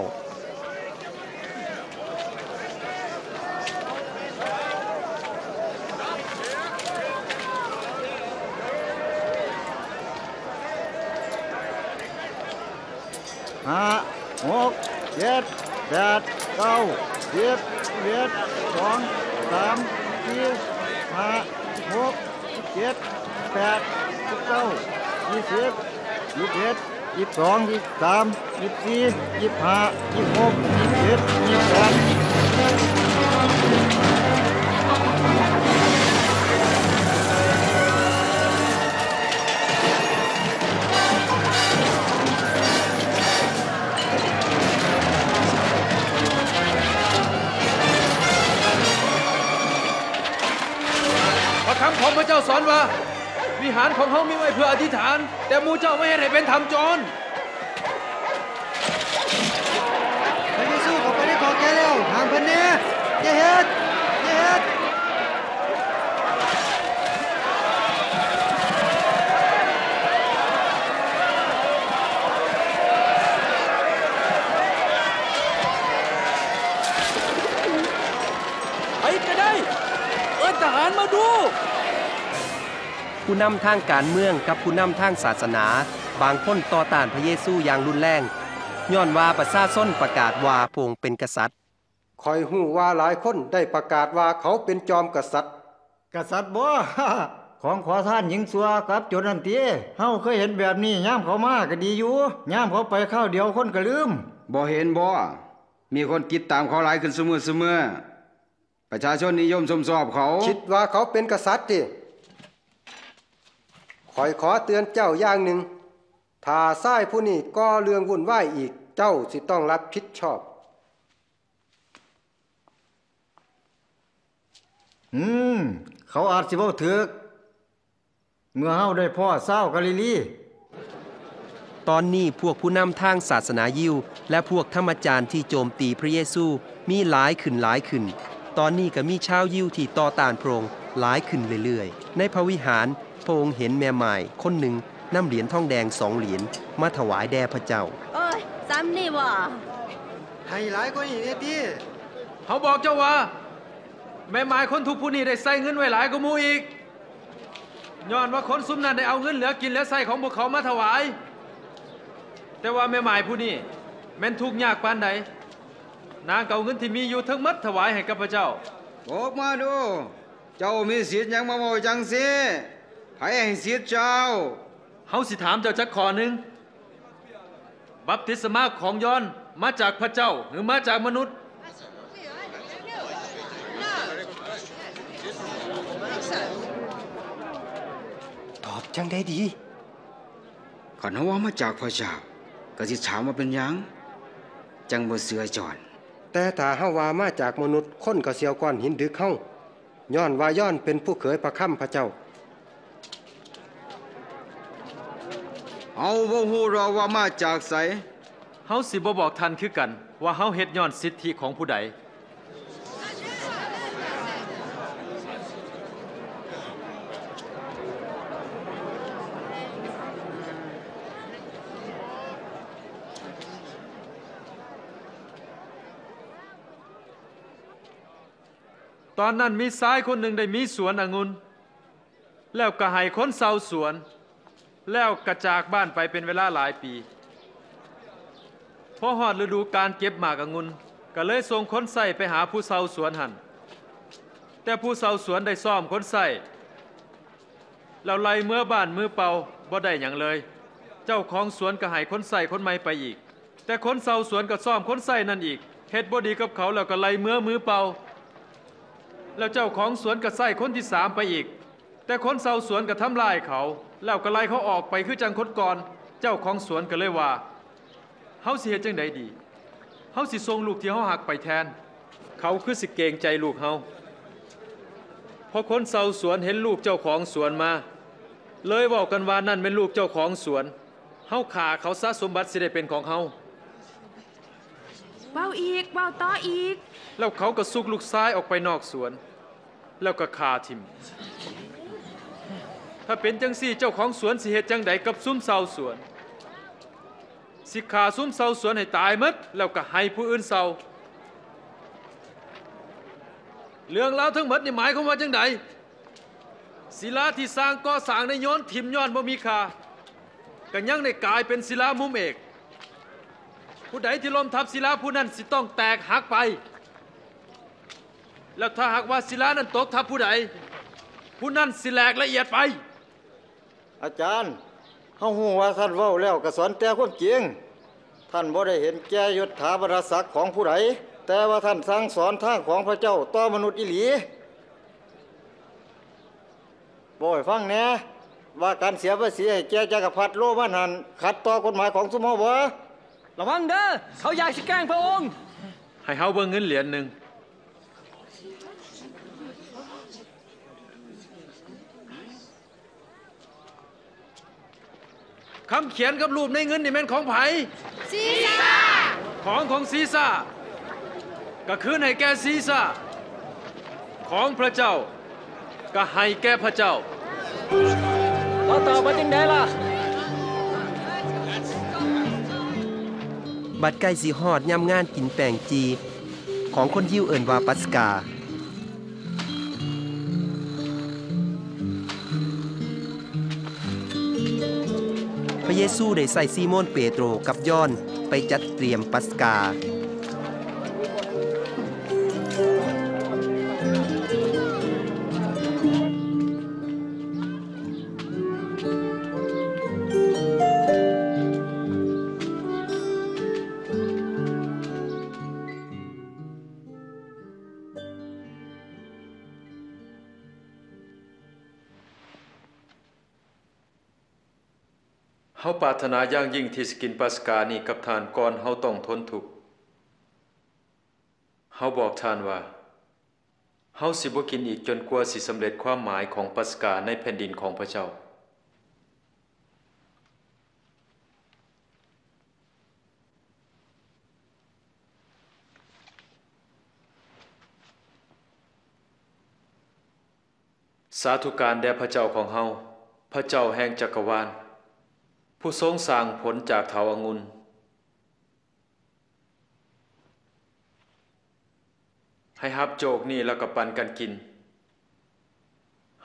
ห้าหกเจ็ด แปดเก้าสิบเอ็ดสองสามสี่ห้าหกเจ็ดแปดสิบเก้ายี่สิบยี่สิบเอ็ดยี่สิบสองยี่สิบสามยี่สิบสี่ยี่สิบห้ายี่สิบหกยี่สิบเจ็ดยี่สิบแปด พระเจ้าสอนว่า วิหารของเขามีไว้เพื่ออธิษฐาน แต่มูเจ้าไม่ให้ให้เป็นธรรมจรางเพิ่นเนี่ยอย่าเฮ็ดอย่าเฮ็ด ไปก็ได้ เอิ้นทหารมาดู ผู้ นำทางการเมืองกับผู้นำทางศาสนา บางคนต่อต้านพระเยซูอย่างรุนแรงย้อนว่าประชาชนประกาศว่าพระองค์เป็นกษัตริย์คอยหู้ว่าหลายคนได้ประกาศว่าเขาเป็นจอมกษัตริย์ กษัตริย์บ่ของขอท่านหญิงสัวกับโจรนันตีเฮาเคยเห็นแบบนี้ย่ามเขามาก็ดีอยู่ย่ามเขาไปข้าวเดียวคนก็ลืมบ่เห็นบ่มีคนติดตามเขาหลายขึ้นเสมอเสมอประชาชนนิยมชมชอบเขา คิดว่าเขาเป็นกษัตริย์ติ คอยขอเตือนเจ้าอย่างหนึ่ง ถ้าทรายผู้นี้ก่อเรื่องวุ่นวายอีก เจ้าสิต้องรับผิดชอบ อืม เขาอาจสิเว้าถึก เมื่อเฮาได้พ่อเศร้ากาลิลีตอนนี้พวกผู้นำทางศาสนายิว และพวกธรรมจารย์ที่โจมตีพระเยซูมีหลายขึ้นหลายขึ้น ตอนนี้ก็มีชาวยิวที่ต่อต้านพระองค์หลายขึ้นเรื่อยๆ ในพระวิหาร พระองค์เห็นแม่หมายคนหนึ่งนำเหรียญทองแดงสองเหรียญมาถวายแด่พระเจ้า โอ้ยซ้ำนี่บ่ให้หลายกว่านี้เนี่ยติเขาบอกเจ้าว่า แม่หมายคนทุกผู้นี้ได้ใส่เงินไว้หลายกว่าหมู่อีกย้อนว่าคนซุมนั้นได้เอาเงินเหลือกินเหลือใส่ของพวกเขามาถวาย แต่ว่าแม่หมายผู้นี้แม่นทุกข์ยากปานใดนางก็เอาเงินที่มีอยู่ทั้งหมดถวายให้กับพระเจ้า บอกมาดู เจ้ามีสิทธิ์หยังมาบอกจังสิ ไผให้สิทธิ์เจ้าเฮาสิถามเจ้าจักขอหนึ่งบัพติศมาของยอนมาจากพระเจ้าหรือมาจากมนุษย์ ตอบจังได้ดีขันเฮาว่ามาจากพระเจ้าก็สิถามว่าเป็นหยัง จังบ่เสือจอนแต่ถ้าเฮาว่ามาจากมนุษย์คนก็เสียวก้อนหินดึกเฮาย้อนว่าย้อนเป็นผู้เขยประค่ำพระเจ้า เอาบ่ฮู้รอว่ามาจากไสเฮาสิบ่บอกทันคือกัน ว่าเฮาเฮ็ดย้อนสิทธิของผู้ใดตอนนั้นมีซ้ายคนหนึ่งได้มีสวนองุ่นแล้วก็ให้คนเซาสวน แล้วกระจากบ้านไปเป็นเวลาหลายปีพอหอดฤดูการเก็บหมากองุ่นก็เลยส่งคนใส่ไปหาผู้เซาสวนหันแต่ผู้เซาสวนได้ซ่อมคนใส่แล้วไล่เมื่อบ้านมือเป่าบ่ได้อย่างเลย เจ้าของสวนก็ให้คนใส่คนใหม่ไปอีก แต่คนเซาสวนก็ซ่อมคนใส่นั่นอีกเฮ็ดบ่ดีกับเขาแล้วก็ไล่เมื่อมือเป่าแล้วเจ้าของสวนก็ใส่คนที่สามไปอีก แต่คนเซาสวนก็ทำลายเขา แล้วก็ไล่เขาออกไปคือจังคนก่อน เจ้าของสวนก็เลยว่าเฮาสิเฮ็ดจังใดดีเฮาสิส่งลูกที่เฮาหักไปแทน เขาคือสิเกรงใจลูกเฮาพอคนเซาสวนเห็นลูกเจ้าของสวนมา เลยบอกกันว่านั่นเป็นลูกเจ้าของสวนเฮาขาเขาซะสมบัติสิได้เป็นของเฮาเว้าอีกเว้าต่ออีก แล้วเขาก็สุกลูกซ้ายออกไปนอกสวน แล้วก็คาทิม ถ้าเป็นจังสี่เจ้าของสวนสิเหตุจังใดกับซุ้มเสาสวน สิขาซุ้มเสาสวนให้ตายหมดแล้วก็ให้ผู้อื่นเสาเรื่องราวทั้งหมดนี่หมายความว่าจังใดศิลาที่สร้างก่อสร้างในย้อนทิมย้อนบ่มีค่าก็ยังได้กายเป็นศิลามุมเอก ผู้ใดที่ล้มทับศิลาผู้นั้นสิต้องแตกหักไป แล้วถ้าหากว่าศิลานั้นตกทับผู้ใดผู้นั้นสิแหลกละเอียดไป อาจารย์เฮาฮู้ว่าท่านเว้าแล้วก็สอนแต่ความจริงท่านบ่ได้เห็นแก่ยศถาบรรดาศักดิ์ของผู้ใดแต่ว่าท่านสั่งสอนทางของพระเจ้าต่อมนุษย์อีหลีบ่ให้ฟังแหน่ว่าการเสียภาษีให้แก่จักรพรรดิโรมันหันขัดต่อกฎหมายของสมเฮาบ่ระวังเด้อเขาอยากสิแกล้งพระองค์ ให้เฮาเบิ่งเงินเหรียญหนึ่ง คำเขียนกับรูปในเงินนี่แม่นของไผซีซ่าของของซีซ่าก็คืนให้แก่ซีซ่าของพระเจ้า ก็ให้แก่พระเจ้าเราตอบว่าจังไดล่ะ บัดใกล้สิฮอดย่ำงานกินแป้งจี ของคนยิวเอิ่นว่าปัสกา ซูได้ใส่ซีโมนเปโตรกับยอนไปจัดเตรียมปัสกา ปรารถนาอย่างยิ่งที่สกินปัสกานี้กับทานก่อนเฮาต้องทนทุกข์เฮาบอกทานว่าเฮาสิบ่กินอีกจนกว่าสิสำเร็จความหมายของปัสกาในแผ่นดินของพระเจ้า สาธุการแด่พระเจ้าของเฮาพระเจ้าแห่งจักรวาล ผู้ทรงสร้างผลจากเถาอางุ่นให้ฮับโจกนี่แล้วก็ปันกันกิน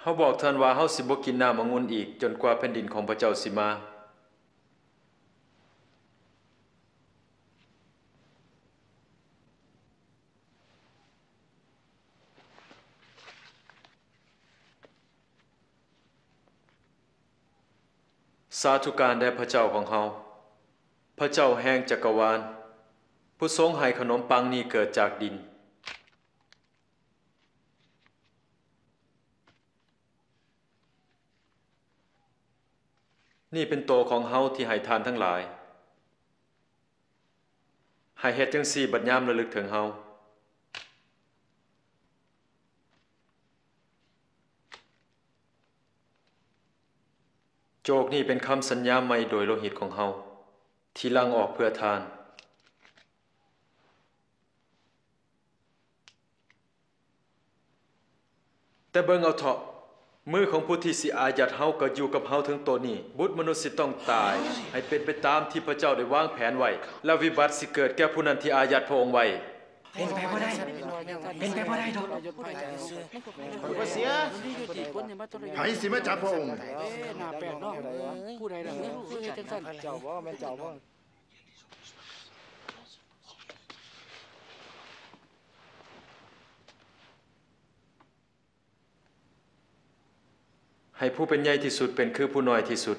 เฮาบอกท่านว่าเฮาสิบ่กินน้ำองุ่นอีก จนกว่าแผ่นดินของพระเจ้าสิมา สาธุการแด่พระเจ้าของเฮาพระเจ้าแห่งจักรวาล ผู้ทรงให้ขนมปังนี้เกิดจากดิน นี่เป็นโตของเฮาที่ให้ทานทั้งหลายให้เฮ็ดจังสี่บัดยามระลึกถึงเฮา โจกนี่เป็นคำสัญญาใหม่โดยโลหิตของเฮาที่ลังออกเพื่อทาน แต่เบิ่งเอาเถาะมือของผู้ที่สิอายัดเฮาก็อยู่กับเฮาถึงตัวนี้ บุตรมนุษย์สิต้องตาย ให้เป็นไปตามที่พระเจ้าได้วางแผนไว้ แล้ววิบัติสิเกิดแก่ผู้นั้นที่อายัดพระองค์ไว้ เป็นไปบ่ได้ เป็นไปบ่ได้ดอกบ่เสียไผสิมาจับพระองค์น่าแปลกเนาะผู้ใดล่ะผู้เฮ็ดจังซั่นเจ้าบ่แม่นเจ้าบ่ให้ผู้เป็นใหญ่ที่สุดเป็นคือผู้น้อยที่สุด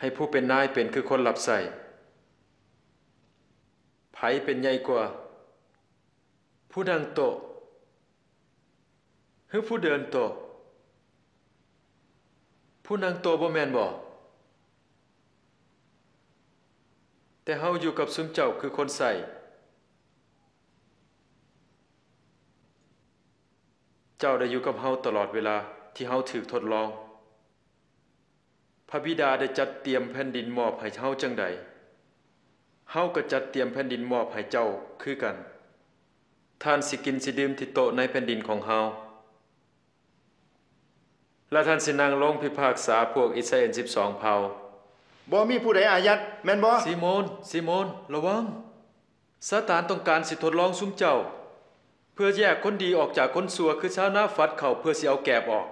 ให้ผู้เป็นนายเป็นคือคนรับใส่ ผเป็นใหญ่กว่า ผู้ดังโตหรือผู้เดินโตผู้นั่งโตบ่แม่นบ่แต่เฮาอยู่กับซุมเจ้าคือคนใส่เจ้าได้อยู่กับเฮาตลอดเวลาที่เฮาถูกทดลอง พระบิดาได้จัดเตรียมแผ่นดินมอบให้เฮาจังใด เฮาก็จัดเตรียมแผ่นดินมอบให้เจ้าคือกัน ท่านสิกินสิดื่มที่โต๊ะในแผ่นดินของเฮาและท่านสินั่งลงพิพากษาพวกอิสราเอล12 เผ่าบ่มีผู้ใดอายัดแม่นบ่ซิโมนซิโมนระวังซาตานต้องการสิทดลองซุมเจ้า เพื่อแยกคนดีออกจากคนสัวคือชาวนาฟัดเขาเพื่อสิเอาแกบออก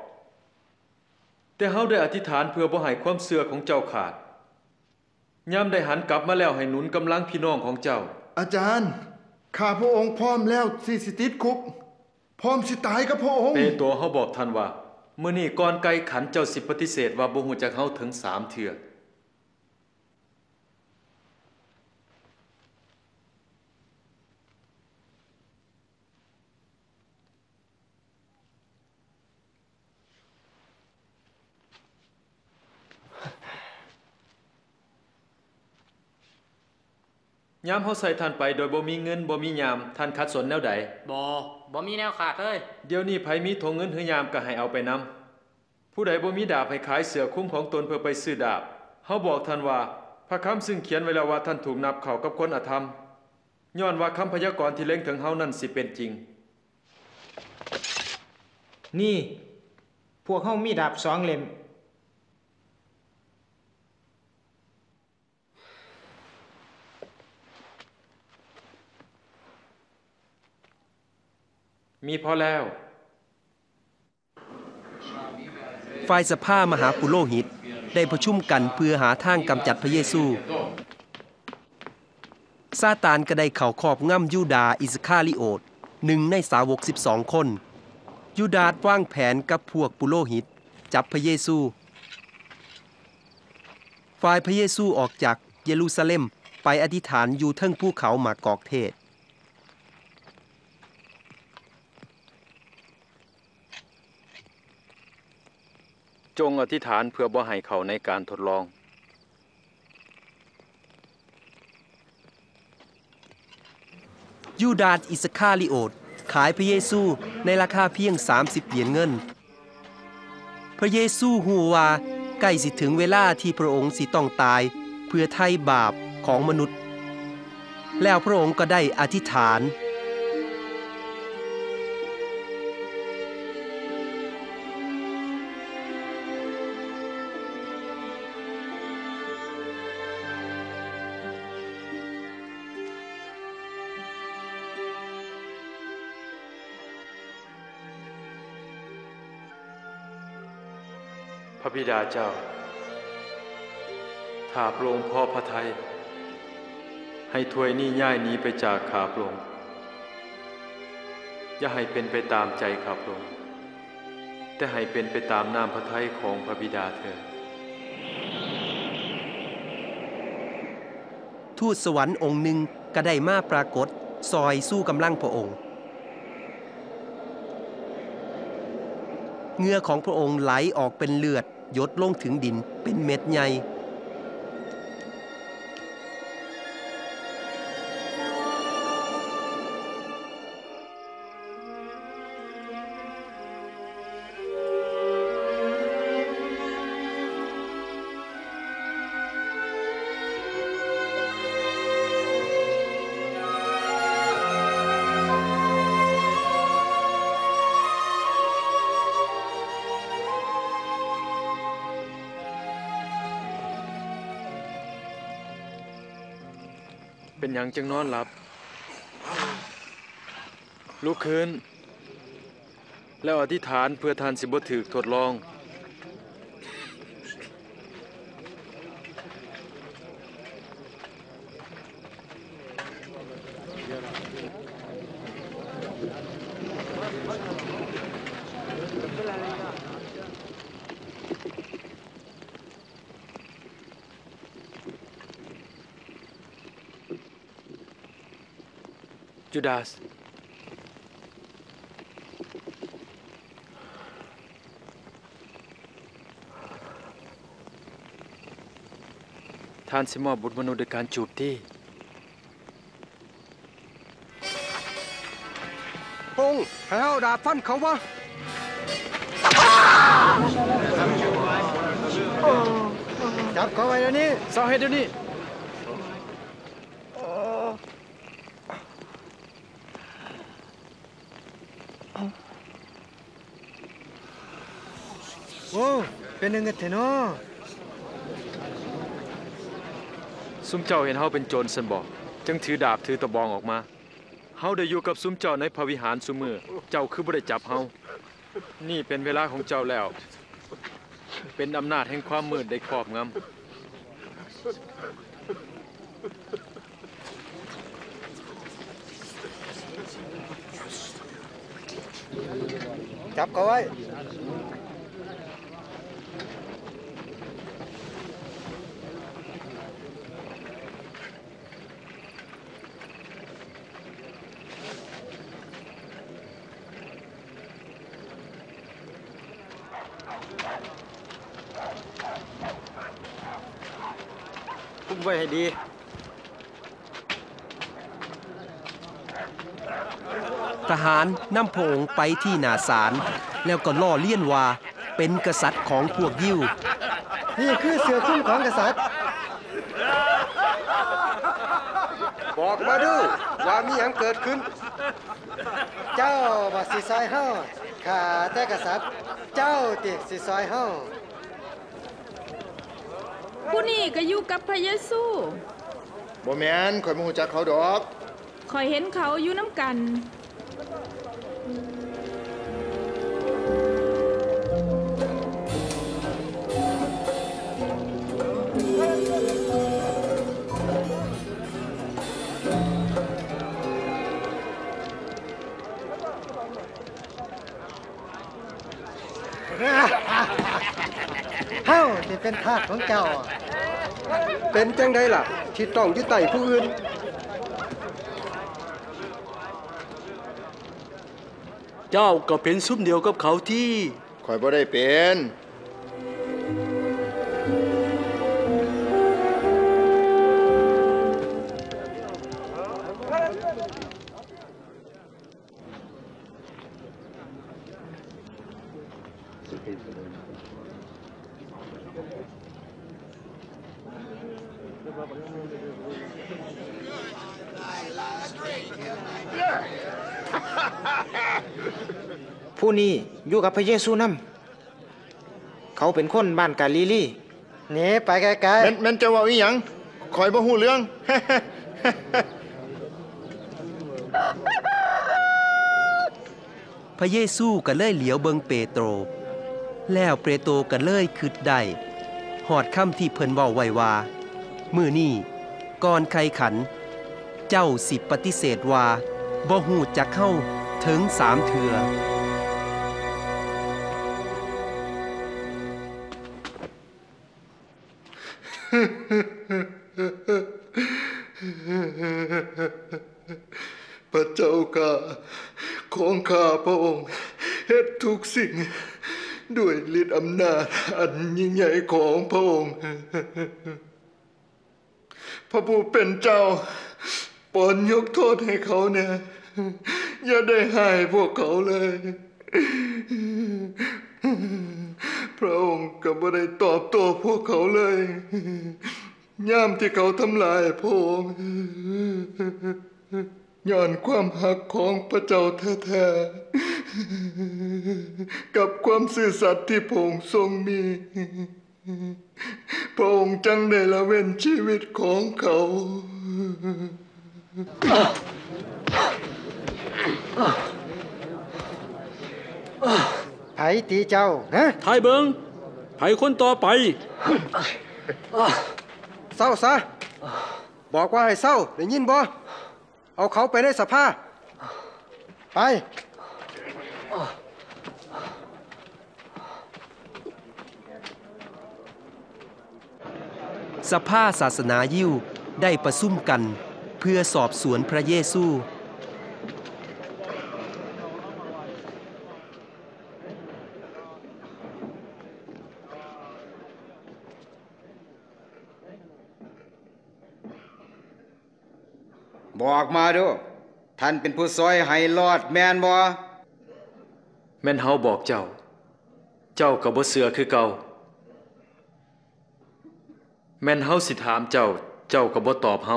แต่เฮาได้อธิษฐานเพื่อบ่ให้ความเสื่อของเจ้าขาด ยามได้หันกลับมาแล้วให้หนุนกำลังพี่น้องของเจ้า อาจารย์ ข้าพระองค์พร้อมแล้วสิสิติดคุก พร้อมสิตายกับพระองค์เปโตรเฮาบอกท่านว่ามื้อนี้ก่อนไกลขันเจ้าสิปฏิเสธว่าบ่ฮู้จักเฮาถึงสามเทื่อ ยามเฮาใส่ท่านไปโดยบ่มีเงินบ่มียามท่านคัดสนแนวใดบ่บ่มีแนวขาดเลยเดี๋ยวนี้ไผมีทงเงินหรือยามก็ให้เอาไปนำผู้ใดบ่มีดาบให้ขายเสือคุ้มของตนเพื่อไปซื้อดาบเฮาบอกท่านว่าพพระคำซึ่งเขียนไว้แล้วว่าท่านถูกนับเข้ากับคนอธรรมย้อนว่าคำพยากรณ์ที่เล็งถึงเฮานั่นสิเป็นจริง นี่ พวกเฮามีดาบสองเล่ม มีพอแล้ว ฝ่ายสภามหาปุโรหิต ได้ประชุมกันเพื่อหาทางกำจัดพระเยซู ซาตานก็ได้เข้าครอบงำยูดาสอิสคาลิโอตหนึ่งในสาวก 12 คน ยูดาสวางแผนกับพวกปุโรหิต จับพระเยซู ฝ่ายพระเยซูออกจากเยรูซาเล็มไปอธิษฐานอยู่เทิงภูเขาหมากกอกเทศ จงอธิษฐานเพื่อบ่ให้เขาในการทดลอง ยูดาสอิสคาลิโอตขายพระเยซูในราคาเพียง 30 เหรียญเงิน พระเยซูหูว่าใกล้สิถึงเวลาที่พระองค์สิต้องตายเพื่อไถ่บาปของมนุษย์ แล้วพระองค์ก็ได้อธิษฐาน ระบิดาเจ้าถ้าพระองค์พอพระทัยให้ถวยนี้ย่ายนี้ไปจากข้าพระองค์อย่าให้เป็นไปตามใจข้าพระองค์แต่ให้เป็นไปตามน้ำพระทัยของพระบิดาเถิดทูตสวรรค์องค์หนึ่งก็ได้มาปรากฏซอยสู้กำลังพระองค์เงื่อของพระองค์ไหลออกเป็นเลือด ยดลงถึงดินเป็นเม็ดใหญ่ เป็นหยังจึงนอนหลับ ลุกขึ้น แล้วอธิษฐานเพื่อทานสิบถือทดลอง ดาส ท่านสิมอบบุตรมนุษย์ด้วยการจูบที่พงษ์ให้เฮาดาบฟันเขาบ่จับเขาไว้เดี๋ยวนี้เศร้าเฮ็ดเดี๋ยวนี้ โอ้ เป็ นยังไงเถอะเนาะซุ้มเจ้าเห็นเฮาเป็นโจรสันบอกจึงถือดาบถือตะบองออกมาเฮาได้อยู่กับซุ้มเจ้าในพระวิหารซุมือเจ้าคือบ่ได้จับเฮานี่เป็นเวลาของเจ้าแล้ว เป็นอำนาจแห่งความมืดได้ครอบงำจับเขาไว้ คุมไว้ให้ดี ทหาร นำพระองค์ไปที่หนาศาลแล้วก็ล่อเลี่ยนว่าเป็นกษัตริย์ของพวกยิว นี่คือเสือคุ้มของกษัตริย์พบอกมาดูว่ามีหยังเกิดขึ้น เจ้าว่าสิซอยเฮาข้าแต่กษัตริย์ เจ้าติสิซอยเฮาผู้นี้ก็อยู่กับพระเยซูบ่แม่นข่อยบ่ฮู้จักเขาดอกคอยเห็นเขาอยู่น้ำกัน เป็นทาสของเจ้า เป็นจังไดล่ะ ที่ต้องอยู่ใต้ผู้อื่น เจ้าก็เป็นซุ้มเดียวกับเขาที่ข่อยบ่ได้เป็น กับพระเยซูนํเขาเป็นคนบ้านกาลิลีหนีไปไกลแม่นแม่นจะเว้าอีหยังข่อยบ่ฮู้เรื่อง พระเยซูก็เลยเหลียวเบิงเปโตร แล้วเปโตรก็เลยคิดได้หอดคำที่เพิ่นเว้าไว้ว่ามื้อนี้ก่อนใครขัน เจ้าสิปฏิเสธว่าบ่ฮู้จักเข้าถึงสามเถือ พระเจ้าข้าของข้าพระองค์เฮ็ดทุกสิ่ง ด้วยฤทธิ์อำนาจอันยิ่งใหญ่ของพระองค์ พระผู้เป็นเจ้าโปรดยกโทษให้เขาเนี่ย อย่าได้หายพวกเขาเลย พระองค์ก็บ่ได้ตอบโต้พวกเขาเลยย่ามที่เขาทำลายพระองค์ย้อนความหักของพระเจ้าแท้ๆกับความซื่อสัตย์ที่พระองค์ทรงมีพระองค์จังได้ละเว้นชีวิตของเขา ตีเจ้าฮะทายเบิงไผคนต่อไป เศร้าซะ บอกว่าให้เศร้าได้ยินบ่เอาเขาไปในสภาไป สภาศาสนายิวได้ประซุ่มกัน เพื่อสอบสวนพระเยซู บอกมาดูท่านเป็นผู้ซอยให้รอดแม่นบ่แม่นเฮาบอกเจ้า เจ้าก็บ่เสือคือเก่าแม่นเฮาสิถามเจ้า เจ้าก็บ่ตอบเฮา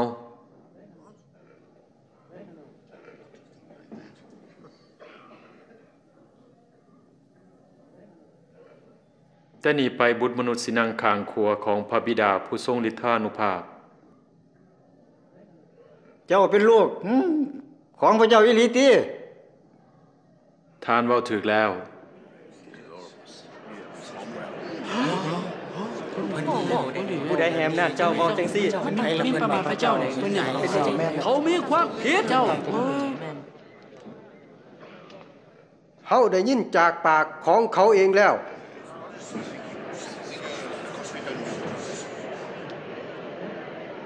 แต่นี่ไปบุตรมนุษย์สินังคางครัวของพระบิดาผู้ทรงฤทธานุภาพ เจ้าเป็นลูกอืมของพระเจ้าอิลิตีทานเว้าถึกแล้วผู้ใดแหมนาจเจ้าบอกจังซี่มีประมาทพระเจ้าเนี่ยตัวใหญ่เขามีความผิดเจ้าเฮาได้ยินจากปากของเขาเองแล้ว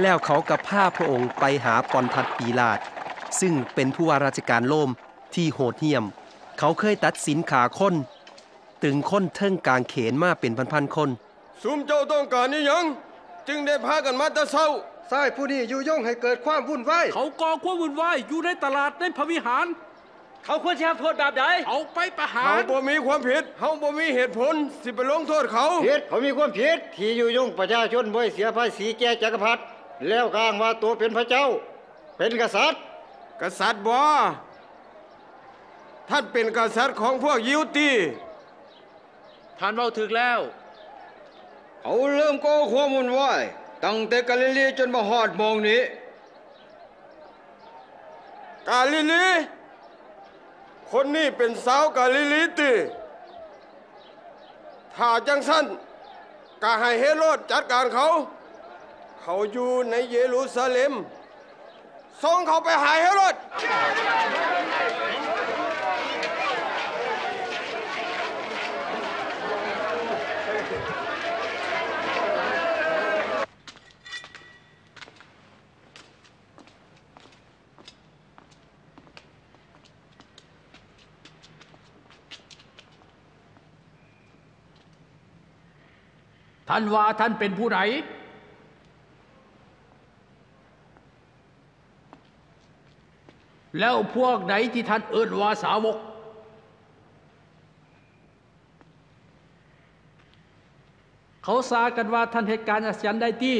แล้วเขากับพาพระองค์ไปหาปอนทัดปีลาตซึ่งเป็นผู้ว่าราชการโลมที่โหดเหี้ยม เขาเคยตัดสินขาคนตึงคนเทิงกลางเขนมาเป็นพันๆคนซุมเจ้าต้องการนี่ยัง จึงได้พากันมาแต่เช้าสายผู้นี้อยู่ย่งให้เกิดความวุ่นวายเขาก่อความวุ่นวายอยู่ในตลาดในพระวิหาร เขาควรจะรับโทษแบบใดเอาไปประหาเขารบ่มีความผิดเขาบ่มีเหตุผลสิไปลงโทษเขาผิดเขามีความผิดที่อยู่ยงประชาชนบ่ให้เสียภาษีแก่จักรพรรดิ แล้วก็อ้างว่าตัวเป็นพระเจ้า เป็นกษัตริย์ กษัตริย์บ่ท่านเป็นกษัตริย์ของพวกยิวตีท่านเว้าถึกแล้วเขาเริ่มก่อความวุ่นวายตั้งแต่กาลิลีจนมาฮอดหมองนี้ กาลิลีคนนี้เป็นสาวกาลิลีตีถ้าจังสั้นก็ให้เฮโรดจัดการเขา เขาอยู่ในเยรูซาเล็มส่งเขาไปหาเฮโรดท่านว่าท่านเป็นผู้ใด แล้วพวกไหนที่ท่านเอิ้นว่าสาวก เขาสากันว่าท่านเหตุการณ์อัศจรรย์ได้ที่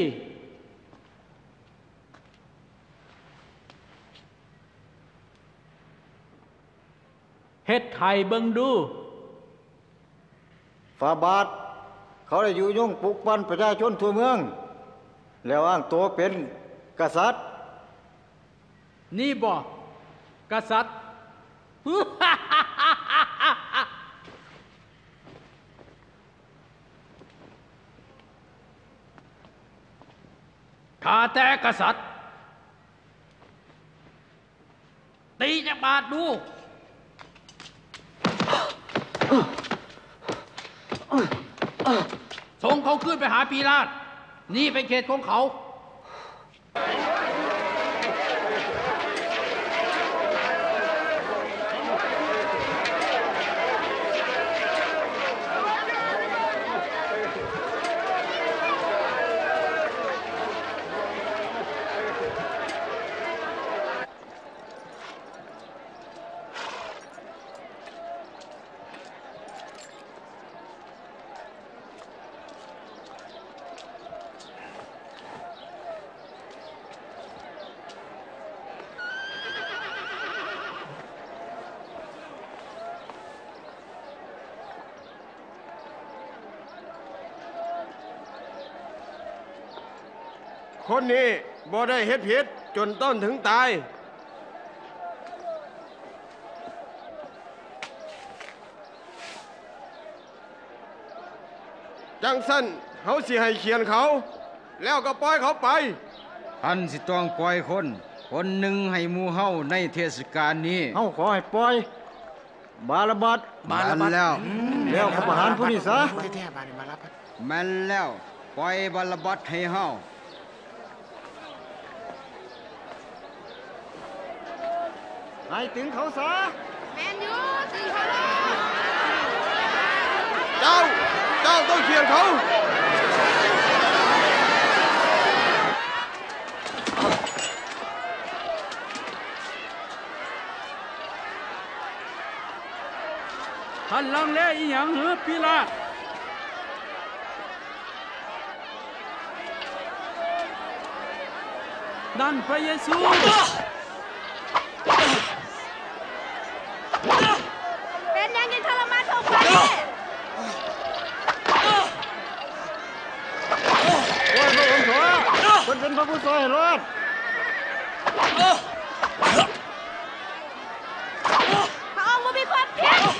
เฮ็ดไทยเบิงดูฝาบาท เขาได้อยู่ยงปลุกปั้นประชาชนทั่วเมือง แล้วอ้างตัวเป็นกษัตริย์ นี่บ่ก ษัตริย์ ข้าแต่กษัตริย์ ตีจะบาดดู ส่งเขาขึ้นไปหาปีลาตนี่เป็นเขตของเขา คนนี้บ่ได้เฮ็ดผิดจนต้นถึงตาย จังสั้นเขาสิให้เขียนเขา แล้วก็ปล่อยเขาไป ท่านสิต้องปล่อยคน คนหนึ่งให้หมู่เฮาในเทศกาลนี้เฮาขอให้ปล่อย บาลบัดมาแล้วแล้วก็ประหารผู้นี้ซะ แม่นแล้ว ปล่อยบาลบัดให้เฮา ให้ถึงเขาซะแมนยูตึงเขาเลยเจ้า เจ้าต้องเขียนเขา ท่านลังเลอีหยังเหรอพิลาตนั่นพระเยซู เป็นยังยินทรมานถูกไป โอ้ยพระองค์ขอคน เป็นพระผู้ช่วยให้รอดพระองค์บ่มีความผิด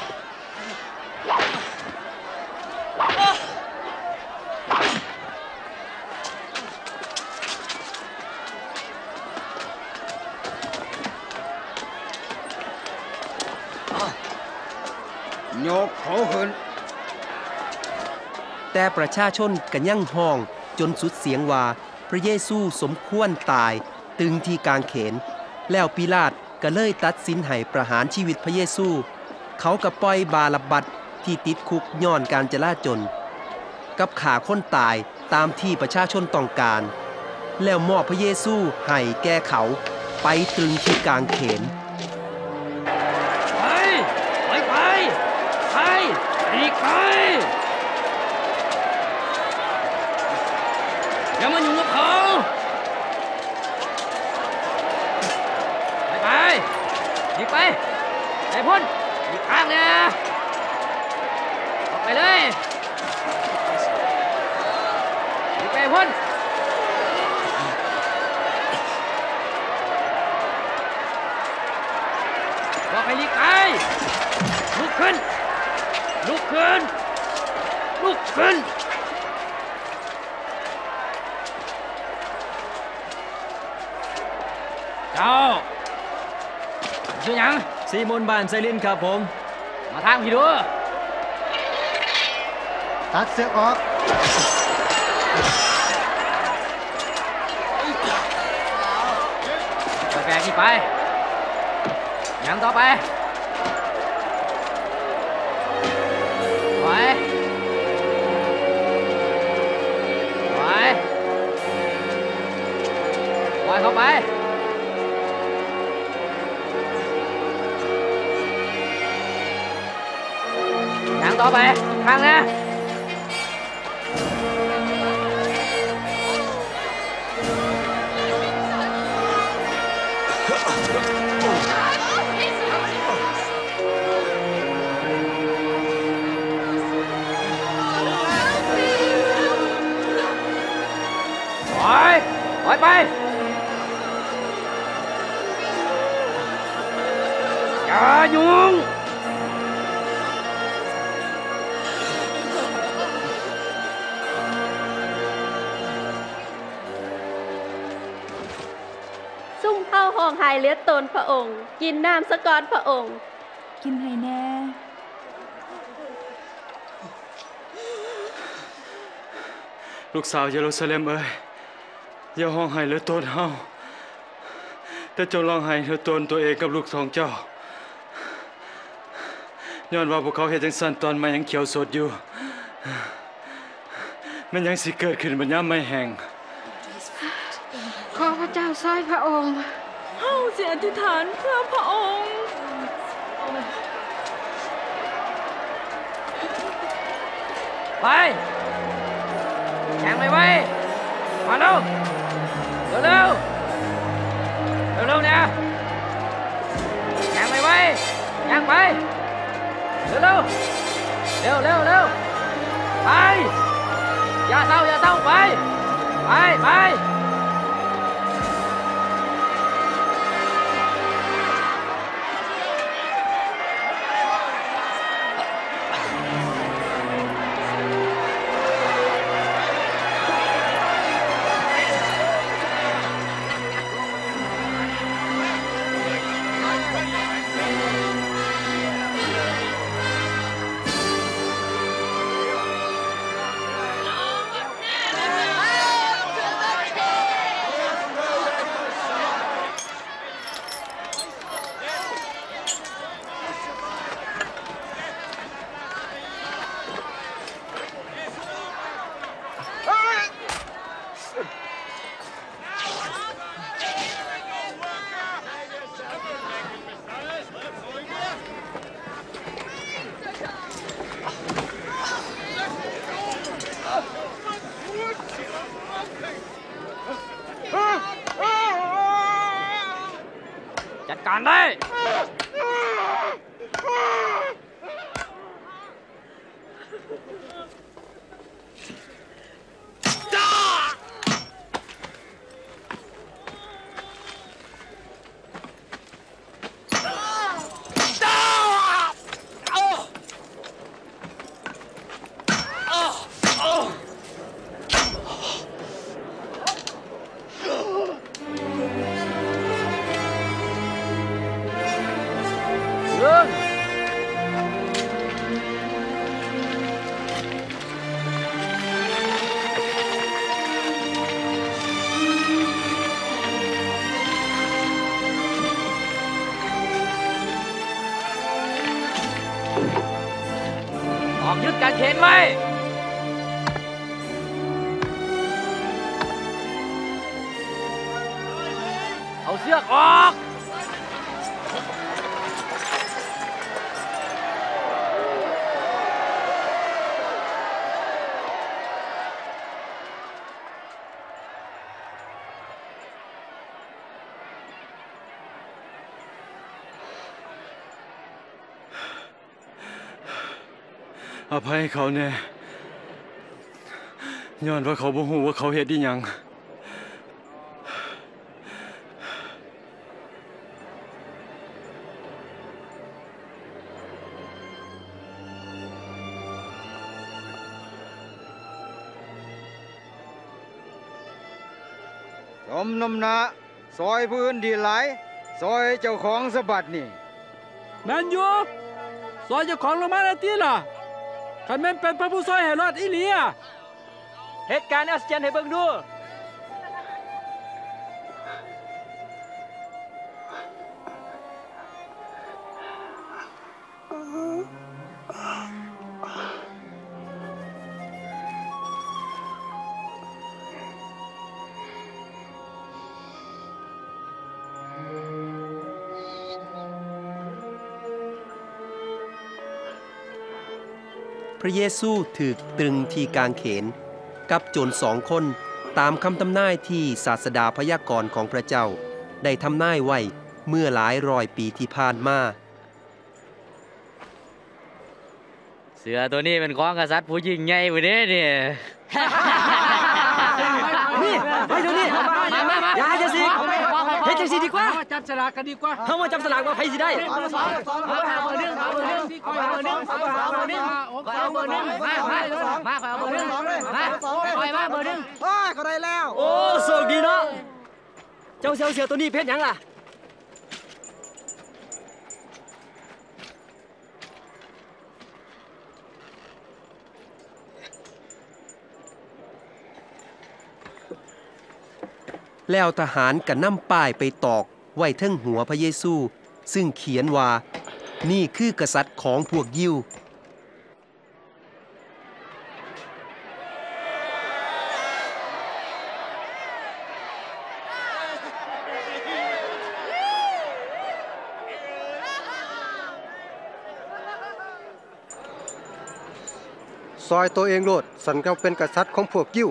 ยกเขาขึ้นแต่ประชาชนก็ยังห้องจนสุดเสียงว่า พระเยซูสมควรตายตึงที่กางเขน แล้วปิลาตก็เลยตัดสินให้ประหารชีวิตพระเยซู เขาก็ปล่อยบาลับบัดที่ติดคุกย้อนการจลาจลกับขาคนตายตามที่ประชาชนต้องการ แล้วมอบพระเยซูให้แก่เขาไปตรึงที่กางเขนไปไปไปไปอีกไป อย่ามายุ่งกับเขา ไป ไปอีกไปไป พ้นอีกข้างเนี่ยออกไปเลยอีกไปพ้นบอกให้ลีกไปลุกขึ้นลุกขึ้นลุกขึ้น เจ้าชื่อหยัง ซีมนบานไซลินครับผม มาทางพี่ดูตัดเสื้อออกไปแบกนี่ไปยังต่อไปไหวไหวไหวเข้าไป ต่อไปอีกข้างนะถอยถอยไป ตนพระองค์ กินน้ำสะกอนพระองค์ กินให้แน่ลูกสาวเยรูซาเล็มเอ้ยอย่าห้องไห้เหลือตนเฮาแต่จงร้องไห้เหลือตนตัวเองกับลูกสองเจ้าย้อนว่าพวกเขาเฮ็ดจังซั่นตอนมายังเขียวสดอยู่ มันยังสิเกิดขึ้นบัดยามไม่แห้งขอพระเจ้าซอยพระองค์เฮา สิอธิษฐานเพื่อพระองค์ ไปแข่งไปไว้มาเร็วเร็วเร็วเร็วเร็วเนี่ยแข่งไปไว้แข่งไปเร็วเร็วเร็วเร็วเร็วไปอย่าเศร้าอย่าเศร้าไปไปไป ภัยให้เขาแน่ย้อนว่าเขาบ่ฮู้ว่าเขาเฮ็ดอีหยังสมนมนาซอยพื้นดีหลายซอยเจ้าของสะบัดนี่แมนยูซอยเจ้าของลงมาแล้วตีล่ะ คันแม่นเป็นพระผู้ซอยเหรอดอีเลียเหตุการณ์อัศจรรย์ให้เบิ่งดู ระเยซูถูกตรึงที่กางเขน กับโจรสองคนตามคำทำนายที่ศาสดาพยากรณ์ของพระเจ้า ได้ทำนายไว้เมื่อหลายร้อยปีที่ผ่านมาเสือตัวนี้เป็นของกษัตริย์ผู้ยิ่งใหญ่ผู้นี้นี่ยไปเดี๋ยวนี้มามามาอย่าให้จังสิเฮ็ด จังสิดีกว่าจับสลากกันดีกว่าเฮามาจับสลากว่าไผสิได้เอาเบอร์หนึ่งเอาเบอร์หนึ่งเอาเบอร์หนึ่งเอาเบอร์หนึ่งเอาเบอร์หนึ่งมามามาเอาเบอร์หนึ่งมาปล่อยมาเบอร์หนึ่งโอ้ยก็ได้แล้ว โอ้โชคดีเนาะเจ้าเสียวเสียตัวนี้เพชรหยังล่ะ แล้วทหารก็นำป้ายไปตอก ไว้เทิงหัวพระเยซู ซึ่งเขียนว่า นี่คือกษัตริย์ของพวกยิวซอยตัวเองโลดสันก็เป็นกษัตริย์ของพวกยิว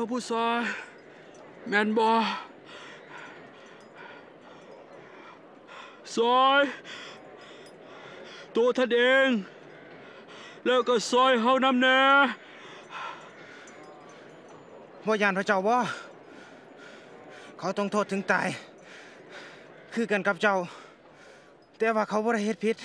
พระผู้ซอยแมนบอซอย ตัวท่านเอง แล้วก็ซอยเฮานำแน่บ่ยานพระเจ้าบ่เขาต้องโทษถึงตาย คือกันกับเจ้า แต่ว่าเขาบ่ได้เฮ็ดผิด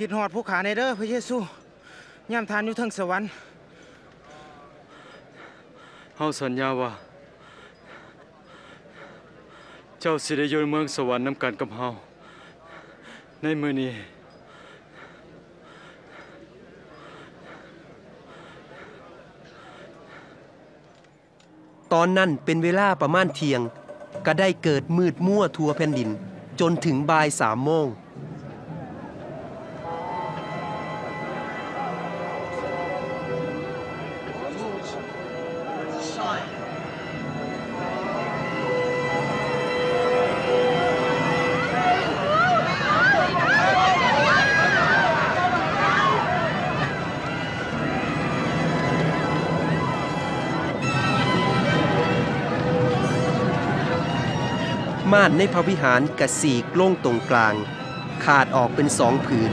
คิดฮอดผู้ขาในเด้อพระเยซูย่ำทานอยู่เทั้งสวรรค์เฮาสัญญาว่า เจ้าสิได้อยู่ในเมืองสวรรค์นำกันกับเฮาในมื้อนี้ตอนนั้นเป็นเวลาประมาณเที่ยง ก็ได้เกิดมืดมั่วทั่วแผ่นดิน จนถึงบ่ายสามโมงานในพระวิหารกระสีกโล่งตรงกลาง ขาดออกเป็นสองผืน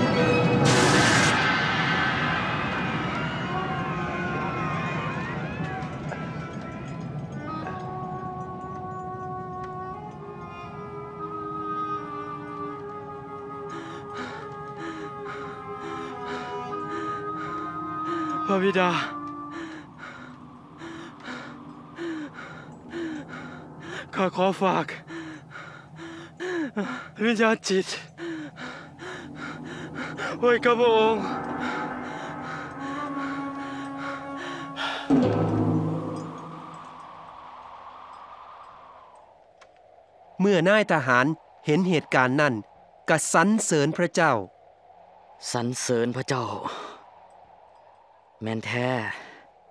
พระบิดาข้าขอฝาก วิญญาณจิตไว้กับพระองค์เมื่อนายทหารเห็นเหตุการณ์นั้นกะสรรเสริญพระเจ้า สรรเสริญพระเจ้า แม่นแท้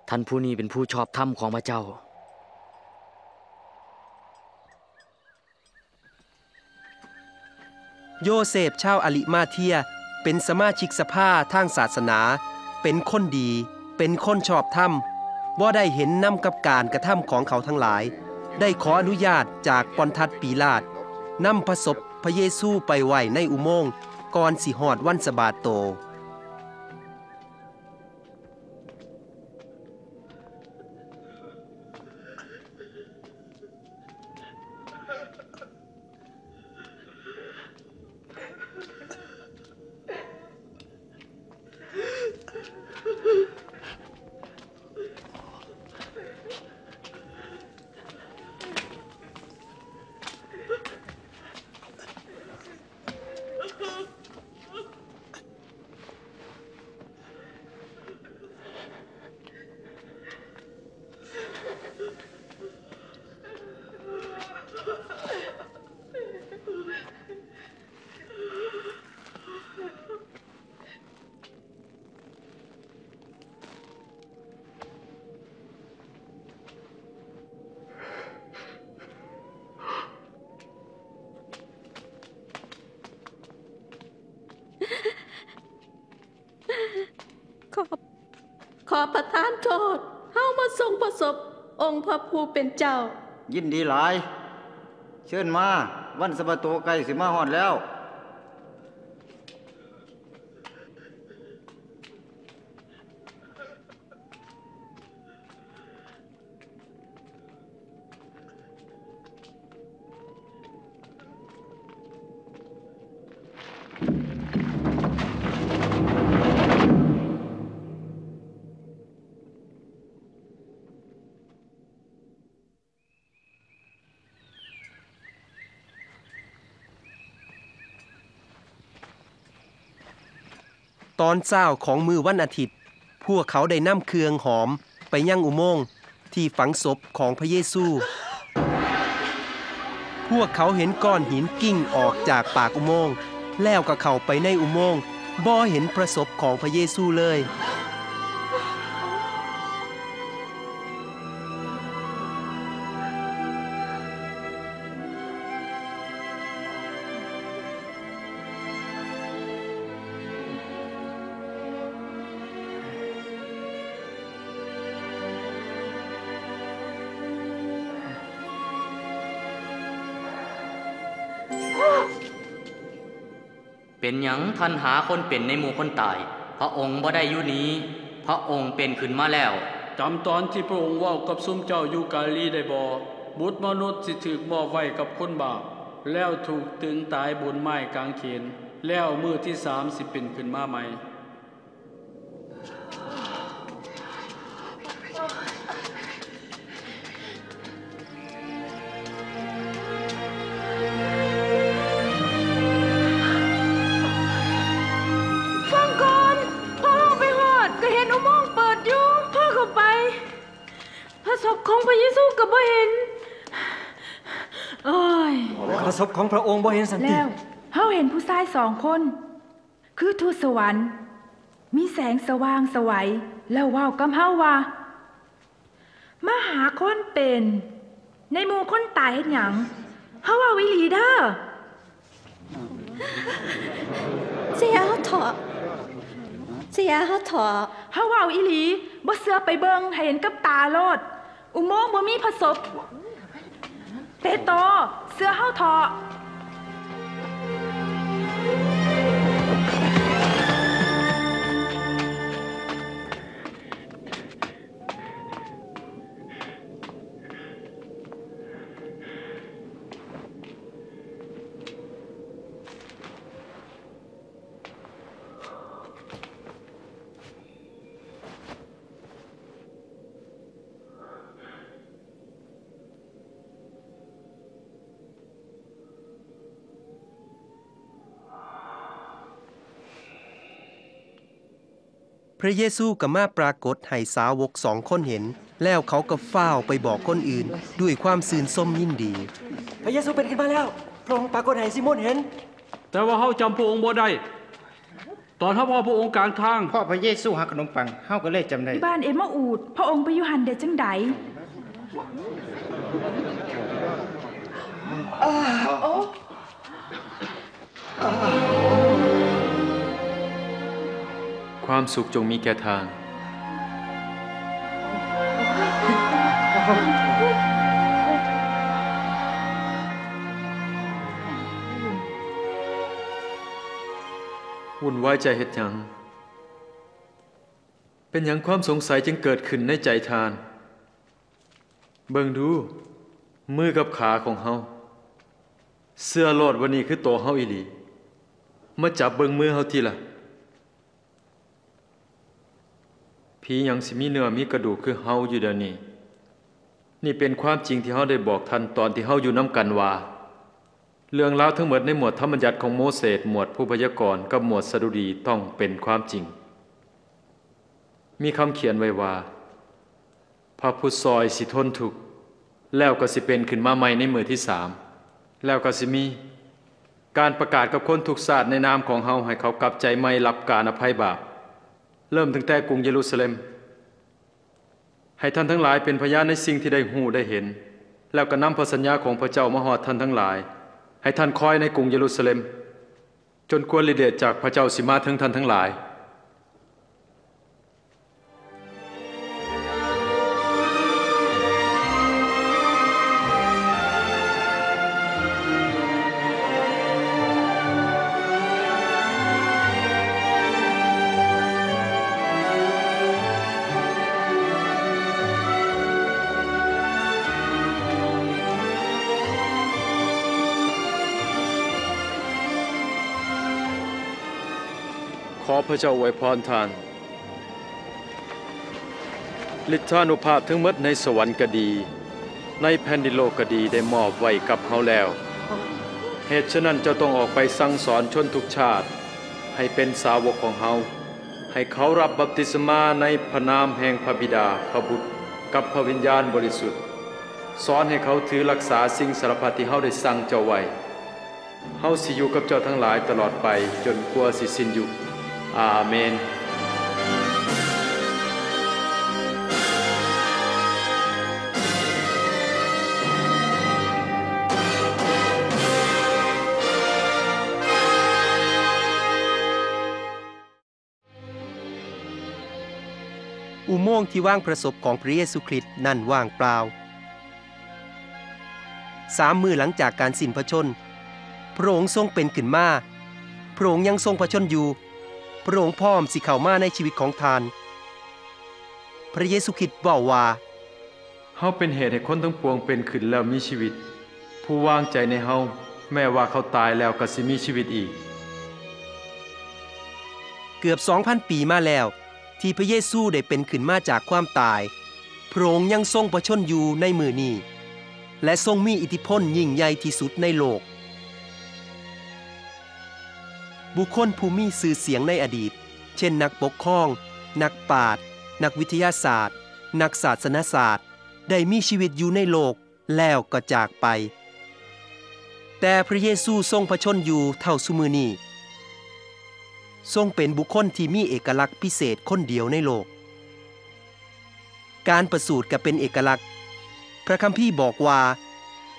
ท่านผู้นี้เป็นผู้ชอบธรรมของพระเจ้า โยเซฟชาวอลิมาเทีย เป็นสมาชิกสภาทางศาสนา เป็นคนดี เป็นคนชอบธรรมบ่ได้เห็นนำกับการกระทำของเขาทั้งหลาย ได้ขออนุญาตจากปอนทัดปีลาดนำพระศพพระเยซูไปไว้ในอุโมงค์ก่อนสิหอดวันสบาโต ขอขอประทานโทษเฮามาทรงประสบ องค์พระ ผู้เป็นเจ้า ยินดีหลาย เชิญมา วันสะบาโตไกลสิมาฮอดแล้ว ตอนเช้าของมือวันอาทิตย์ พวกเขาได้นำเครื่องหอมไปย่างอุโมงค์ที่ฝังศพของพระเยซู พวกเขาเห็นก้อนหินกิ้งออกจากปากอุโมงค์แล้วก็เข้าไปในอุโมงค์บ่เห็นประสบของพระเยซูเลย ยังท่านหาคนเป็นในหมู่คนตาย พระองค์บ่ได้อยู่นี้ พระองค์เป็นขึ้นมาแล้วจำตอนที่พระองค์ว่ากับซุ้มเจ้าอยู่กาลีได้บอบุตรมนุษย์สิถูกมอไว้กับคนบาปแล้วถูกตึงตายบนไม้กางเขนแล้วมือที่สามสิเป็นขึ้นมาใหม่ พระศพของพระองค์บ่เห็นสันติแล้วเฮาเห็นผู้ชายสองคน คือทูตสวรรค์ มีแสงสว่างสวัยแล้วเว้ากับเฮาว่ามาหาคนเป็น ในหมู่คนตายเฮ็ดหยังเฮาเว้าอีหลีเด้อเสียเฮาเถาะเสียเฮาเถาะเฮาเว้าอีหลีบ่เสือไปเบิ่งให้เห็นกับตาโลดอุโมงค์บ่มีพระศพ เปโต เสื้อเฮาทอ พระเยซูก็มาปรากฏให้สาวกสองคนเห็น แล้วเขาก็ฟ้าวไปบอกคนอื่น ด้วยความซื่นส้มยินดี พระเยซูเป็นขึ้นมาแล้วพระองค์ปรากฏให้ซิโมนเห็น แต่ว่าเฮาจำพระองค์บ่ได้ตอนเฮาพอพระองค์กลางทางพ่อพระเยซูหักขนมปังเฮาก็เลยจำได้ที่บ้านเอมาอูดพระองค์ไปอยู่หันได้จังใดโอ้ ความสุขจงมีแก่ทาง วุ่นวายใจเฮ็ดหยัง เป็นหยังความสงสัยจึงเกิดขึ้นในใจทาน เบิ่งดู มือกับขาของเฮาเสื้อโลดวันนี้คือตัวเฮาอีหลี มาจับเบิ่งมือเฮาทีละ ผียังสิมีเนื้อมีกระดูกคือเฮาอยู่เดี๋ยวนี้ นี่เป็นความจริงที่เฮาได้บอกท่านตอนที่เฮาอยู่น้ำกันว่า เรื่องราวทั้งหมดในหมวดธรรมบัญญัติของโมเสสหมวดผู้พยากรณ์กับหมวดสดุดีต้องเป็นความจริง มีคำเขียนไว้ว่า พระผู้ซอยสิทนทุกแล้วก็สิเป็นขึ้นมาใหม่ในมือที่สามแล้วก็สิมีการประกาศกับคนทุกศาสตร์ในนามของเฮาให้เขากลับใจใหม่รับการอภัยบาป เริ่มตั้งแต่กรุงเยรูซาเล็ม ให้ท่านทั้งหลายเป็นพยานในสิ่งที่ได้หูได้เห็น แล้วก็นำพระสัญญาของพระเจ้ามาหอดท่านทั้งหลาย ให้ท่านคอยในกรุงเยรูซาเล็ม จนกวนลิเดชจากพระเจ้าสิมาถึงท่านทั้งหลาย อพระเจ้าอวยพรท่านฤทธานุภาพทั้งหมดในสวรรค์ก็ดี ในแผ่นดินโลกก็ดีได้มอบไว้กับเฮาแล้ว เหตุฉะนั้นเจ้าต้องออกไปสั่งสอนชนทุกชาติ ให้เป็นสาวกของเฮาให้เขารับบัพติศมาในพระนามแห่งพระบิดาพระบุตรกับพระวิญญาณบริสุทธิ์ สอนให้เขาถือรักษาสิ่งสารพัดที่เฮาได้สั่งเจ้าไว้เฮาสิอยู่กับเจ้าทั้งหลายตลอดไปจนกว่าสิสิ้นยุค อาเมนอุโมงค์ที่ว่างประสบของพระเยซูคริสต์นั่นว่างเปล่า สามมือหลังจากการสิ้นพระชน พระองค์ทรงเป็นขึ้นมา พระองค์ยังทรงพระชนอยู่ พระองค์พร้อมสิเข้ามาในชีวิตของทาน พระเยซูคริสต์บอกว่าเฮาเป็นเหตุให้คนทั้งปวงเป็นขึ้นแล้วมีชีวิต ผู้วางใจในเฮาแม้ว่าเขาตายแล้วก็สิมีชีวิตอีก เกือบ 2,000 ปีมาแล้ว ที่พระเยซูได้เป็นขึ้นมาจากความตาย พระองค์ยังทรงประชนอยู่ในมือนี้และทรงมีอิทธิพลยิ่งใหญ่ที่สุดในโลก บุคคลผู้มีสื่อเสียงในอดีต เช่นนักปกครอง นักปราชญ์นักวิทยาศาสตร์ นักศาสนศาสตร์ ได้มีชีวิตอยู่ในโลกแล้วก็จากไป แต่พระเยซูทรงพระชนอยู่เท่าสุมือนี้ทรงเป็นบุคคลที่มีเอกลักษณ์พิเศษคนเดียวในโลก การประสูติก็เป็นเอกลักษณ์ พระคัมภีร์บอกว่า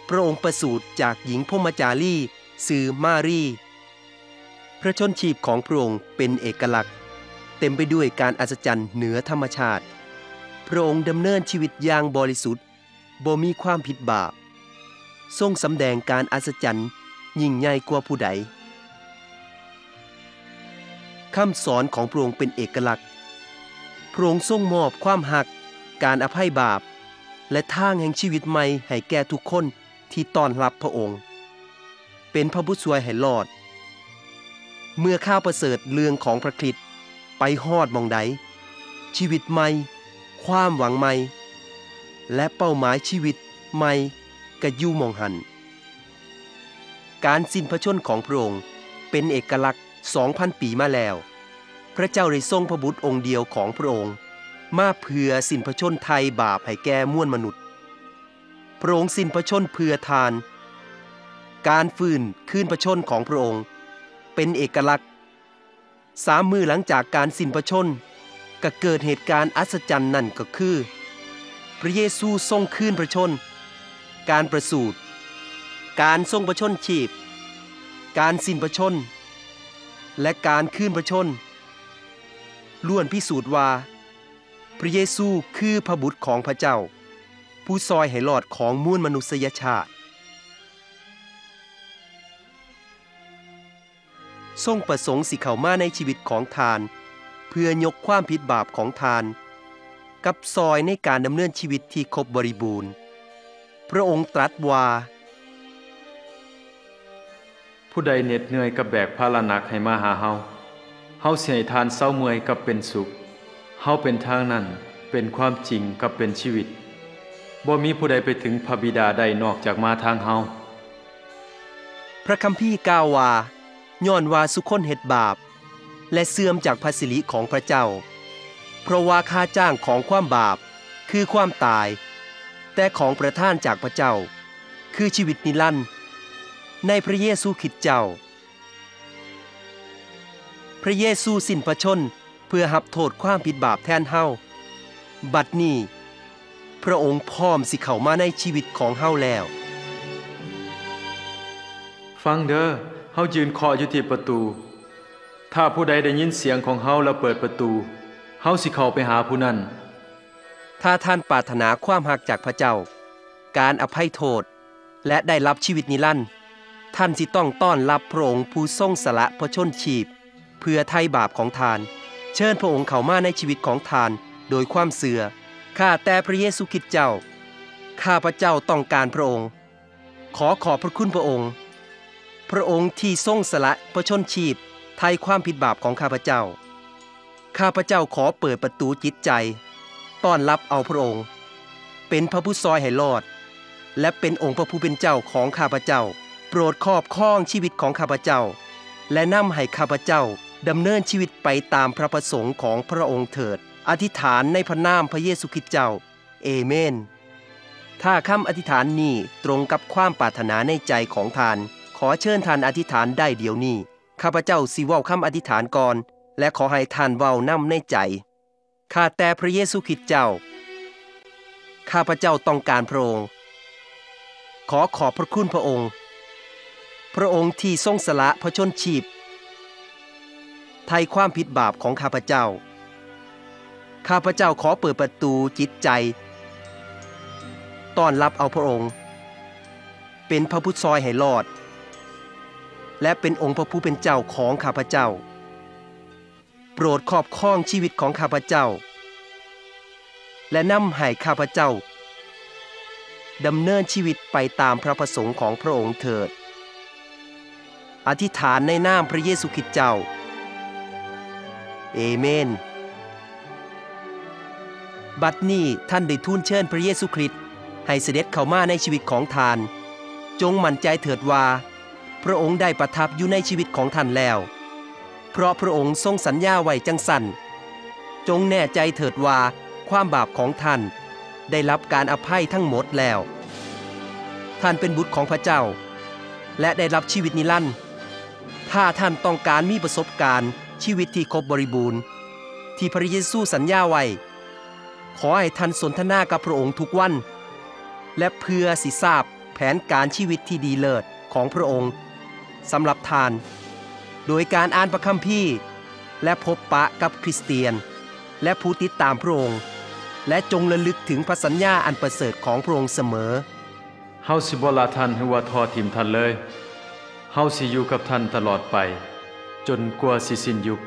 พระองค์ประสูติจากหญิงพมจารีสื่อมารี พระชนชีพของพระองค์เป็นเอกลักษณ์ เต็มไปด้วยการอัศจรรย์เหนือธรรมชาติ พระองค์ดำเนินชีวิตอย่างบริสุทธิ์บ่มีความผิดบาป ทรงสำแดงการอัศจรรย์ยิ่งใหญ่กว่าผู้ใดคำสอนของพระองค์เป็นเอกลักษณ์ พระองค์ทรงมอบความหัก การอภัยบาป และทางแห่งชีวิตใหม่ให้แก่ทุกคนที่ต้อนรับพระองค์ เป็นพระผู้ช่วยให้รอด เมื่อข้าวประเสริฐเรื่องของพระคริสต์ไปฮอดมองใดชีวิตใหม่ ความหวังใหม่ และเป้าหมายชีวิตใหม่ก็อยู่มองหัน การสิ้นพระชนของพระองค์เป็นเอกลักษณ์ 2,000 ปีมาแล้ว พระเจ้าได้ทรงพระบุตรองค์เดียวของพระองค์ มาเพื่อสิ้นพระชนไทยบาปให้แก่มวลมนุษย์ พระองค์สิ้นพระชนเพื่อทาน การฟื้นคืนพระชนของพระองค์ เป็นเอกลักษณ์ สามมือหลังจากการสิ้นพระชนก็เกิดเหตุการณ์อัศจรรย์นั่นก็คือ พระเยซูทรงคืนพระชน การประสูติการทรงพระชนชีพ การสิ้นพระชน และการคืนพระชนล้วนพิสูจน์ว่า พระเยซูคือพระบุตรของพระเจ้า ผู้ซอยให้รอดของมวลมนุษยชาติ ทรงประสงค์สิเข้ามาในชีวิตของทาน เพื่อยกความผิดบาปของทาน กับซอยในการดำเนินชีวิตที่ครบบริบูรณ์ พระองค์ตรัสว่า ผู้ใดเหน็ดเหนื่อยกับแบกภาระหนักให้มาหาเฮาเฮาสิให้ทานเศร้าเมื่อยกับเป็นสุขเฮาเป็นทางนั้นเป็นความจริงกับเป็นชีวิตบ่มีผู้ใดไปถึงพระบิดาใดนอกจากมาทางเฮาพระคัมภีร์กล่าวว่า ย้อนว่าสุคนเฮ็ดบาป และเสื่อมจากพระสิริของพระเจ้า เพราะว่าค่าจ้างของความบาปคือความตาย แต่ของประท่านจากพระเจ้า คือชีวิตนิรันดร์ในพระเยซูคริสต์เจ้า พระเยซูสิ้นพระชนเพื่อหับโทษความผิดบาปแทนเฮาบัดนี้ พระองค์พร้อมสิเข้ามาในชีวิตของเฮาแล้ว ฟังเด้อ เฮายืนคาะอยู่ที่ประตู ถ้าผู้ใดได้ยินเสียงของเฮาแล้วเปิดประตู เฮาสิเข้าไปหาผู้นั้น ถ้าท่านปรารถนาความหักจากพระเจ้า การอภัยโทษ และได้รับชีวิตนิรันดร์ ท่านสิต้องต้อนรับพระองค์ผู้ทรงสละพระชนชีพ เพื่อไถ่บาปของทาน เชิญพระองค์เข้ามาในชีวิตของทานโดยความเสื่อ ข้าแต่พระเยซูคริสต์เจ้า ข้าพระเจ้าต้องการพระองค์ ขอขอบพระคุณพระองค์ พระองค์ที่ทรงสละพระชนชีพไถ่ความผิดบาปของข้าพเจ้า ข้าพเจ้าขอเปิดประตูจิตใจ ต้อนรับเอาพระองค์ เป็นพระผู้ซอยให้รอด และเป็นองค์พระผู้เป็นเจ้าของข้าพเจ้า โปรดครอบครองชีวิตของข้าพเจ้า และนำให้ข้าพเจ้าดำเนินชีวิตไปตามพระประสงค์ของพระองค์เถิด อธิษฐานในพระนามพระเยซูคริสต์เจ้า เอเมน ถ้าคำอธิษฐานนี้ตรงกับความปรารถนาในใจของทาน อเชิญทานอธิษฐานได้เดี๋ยวนี้ ข้าพเจ้าสิเว้าคำอธิษฐานก่อน และขอให้ทานเว้านำในใจ ข้าแต่พระเยซูคริสต์เจ้า ข้าพเจ้าต้องการพระองค์ ขอขอบพระคุณพระองค์ พระองค์ที่ทรงสละพระชนชีพ ไทยความผิดบาปของข้าพเจ้า ข้าพเจ้าขอเปิดประตูจิตใจ ต้อนรับเอาพระองค์ เป็นพระผู้ซอยให้รอด และเป็นองค์พระผู้เป็นเจ้าของข้าพเจ้า โปรดครอบครองชีวิตของข้าพเจ้า และนำให้ข้าพเจ้าดำเนินชีวิตไปตามพระประสงค์ของพระองค์เถิด อธิษฐานในนามพระเยซูคริสต์เจ้า เอเมน บัดนี้ท่านได้ทูลเชิญพระเยซูคริสต์ให้เสด็จเข้ามาในชีวิตของทาน จงมั่นใจเถิดว่า พระองค์ได้ประทับอยู่ในชีวิตของท่านแล้ว เพราะพระองค์ทรงสัญญาไว้จังสันจงแน่ใจเถิดว่าความบาปของท่าน ได้รับการอภัยทั้งหมดแล้ว ท่านเป็นบุตรของพระเจ้า และได้รับชีวิตนิรันดร์ถ้าท่านต้องการมีประสบการณ์ชีวิตที่ครบบริบูรณ์ ที่พระเยซูสัญญาไว้ ขอให้ท่านสนทนากับพระองค์ทุกวัน และเพื่อสิทราบแผนการชีวิตที่ดีเลิศของพระองค์ สำหรับทาน โดยการอ่านพระคัมภีร์และพบปะกับคริสเตียน และผู้ติดตามพระองค์ และจงระลึกถึงพระสัญญาอันประเสริฐของพระองค์เสมอเฮาสิบลาท่านให้ว่าทอทิมท่านเลยเฮาสิอยู่กับท่านตลอดไป จนกว่าสิสิ้นยุค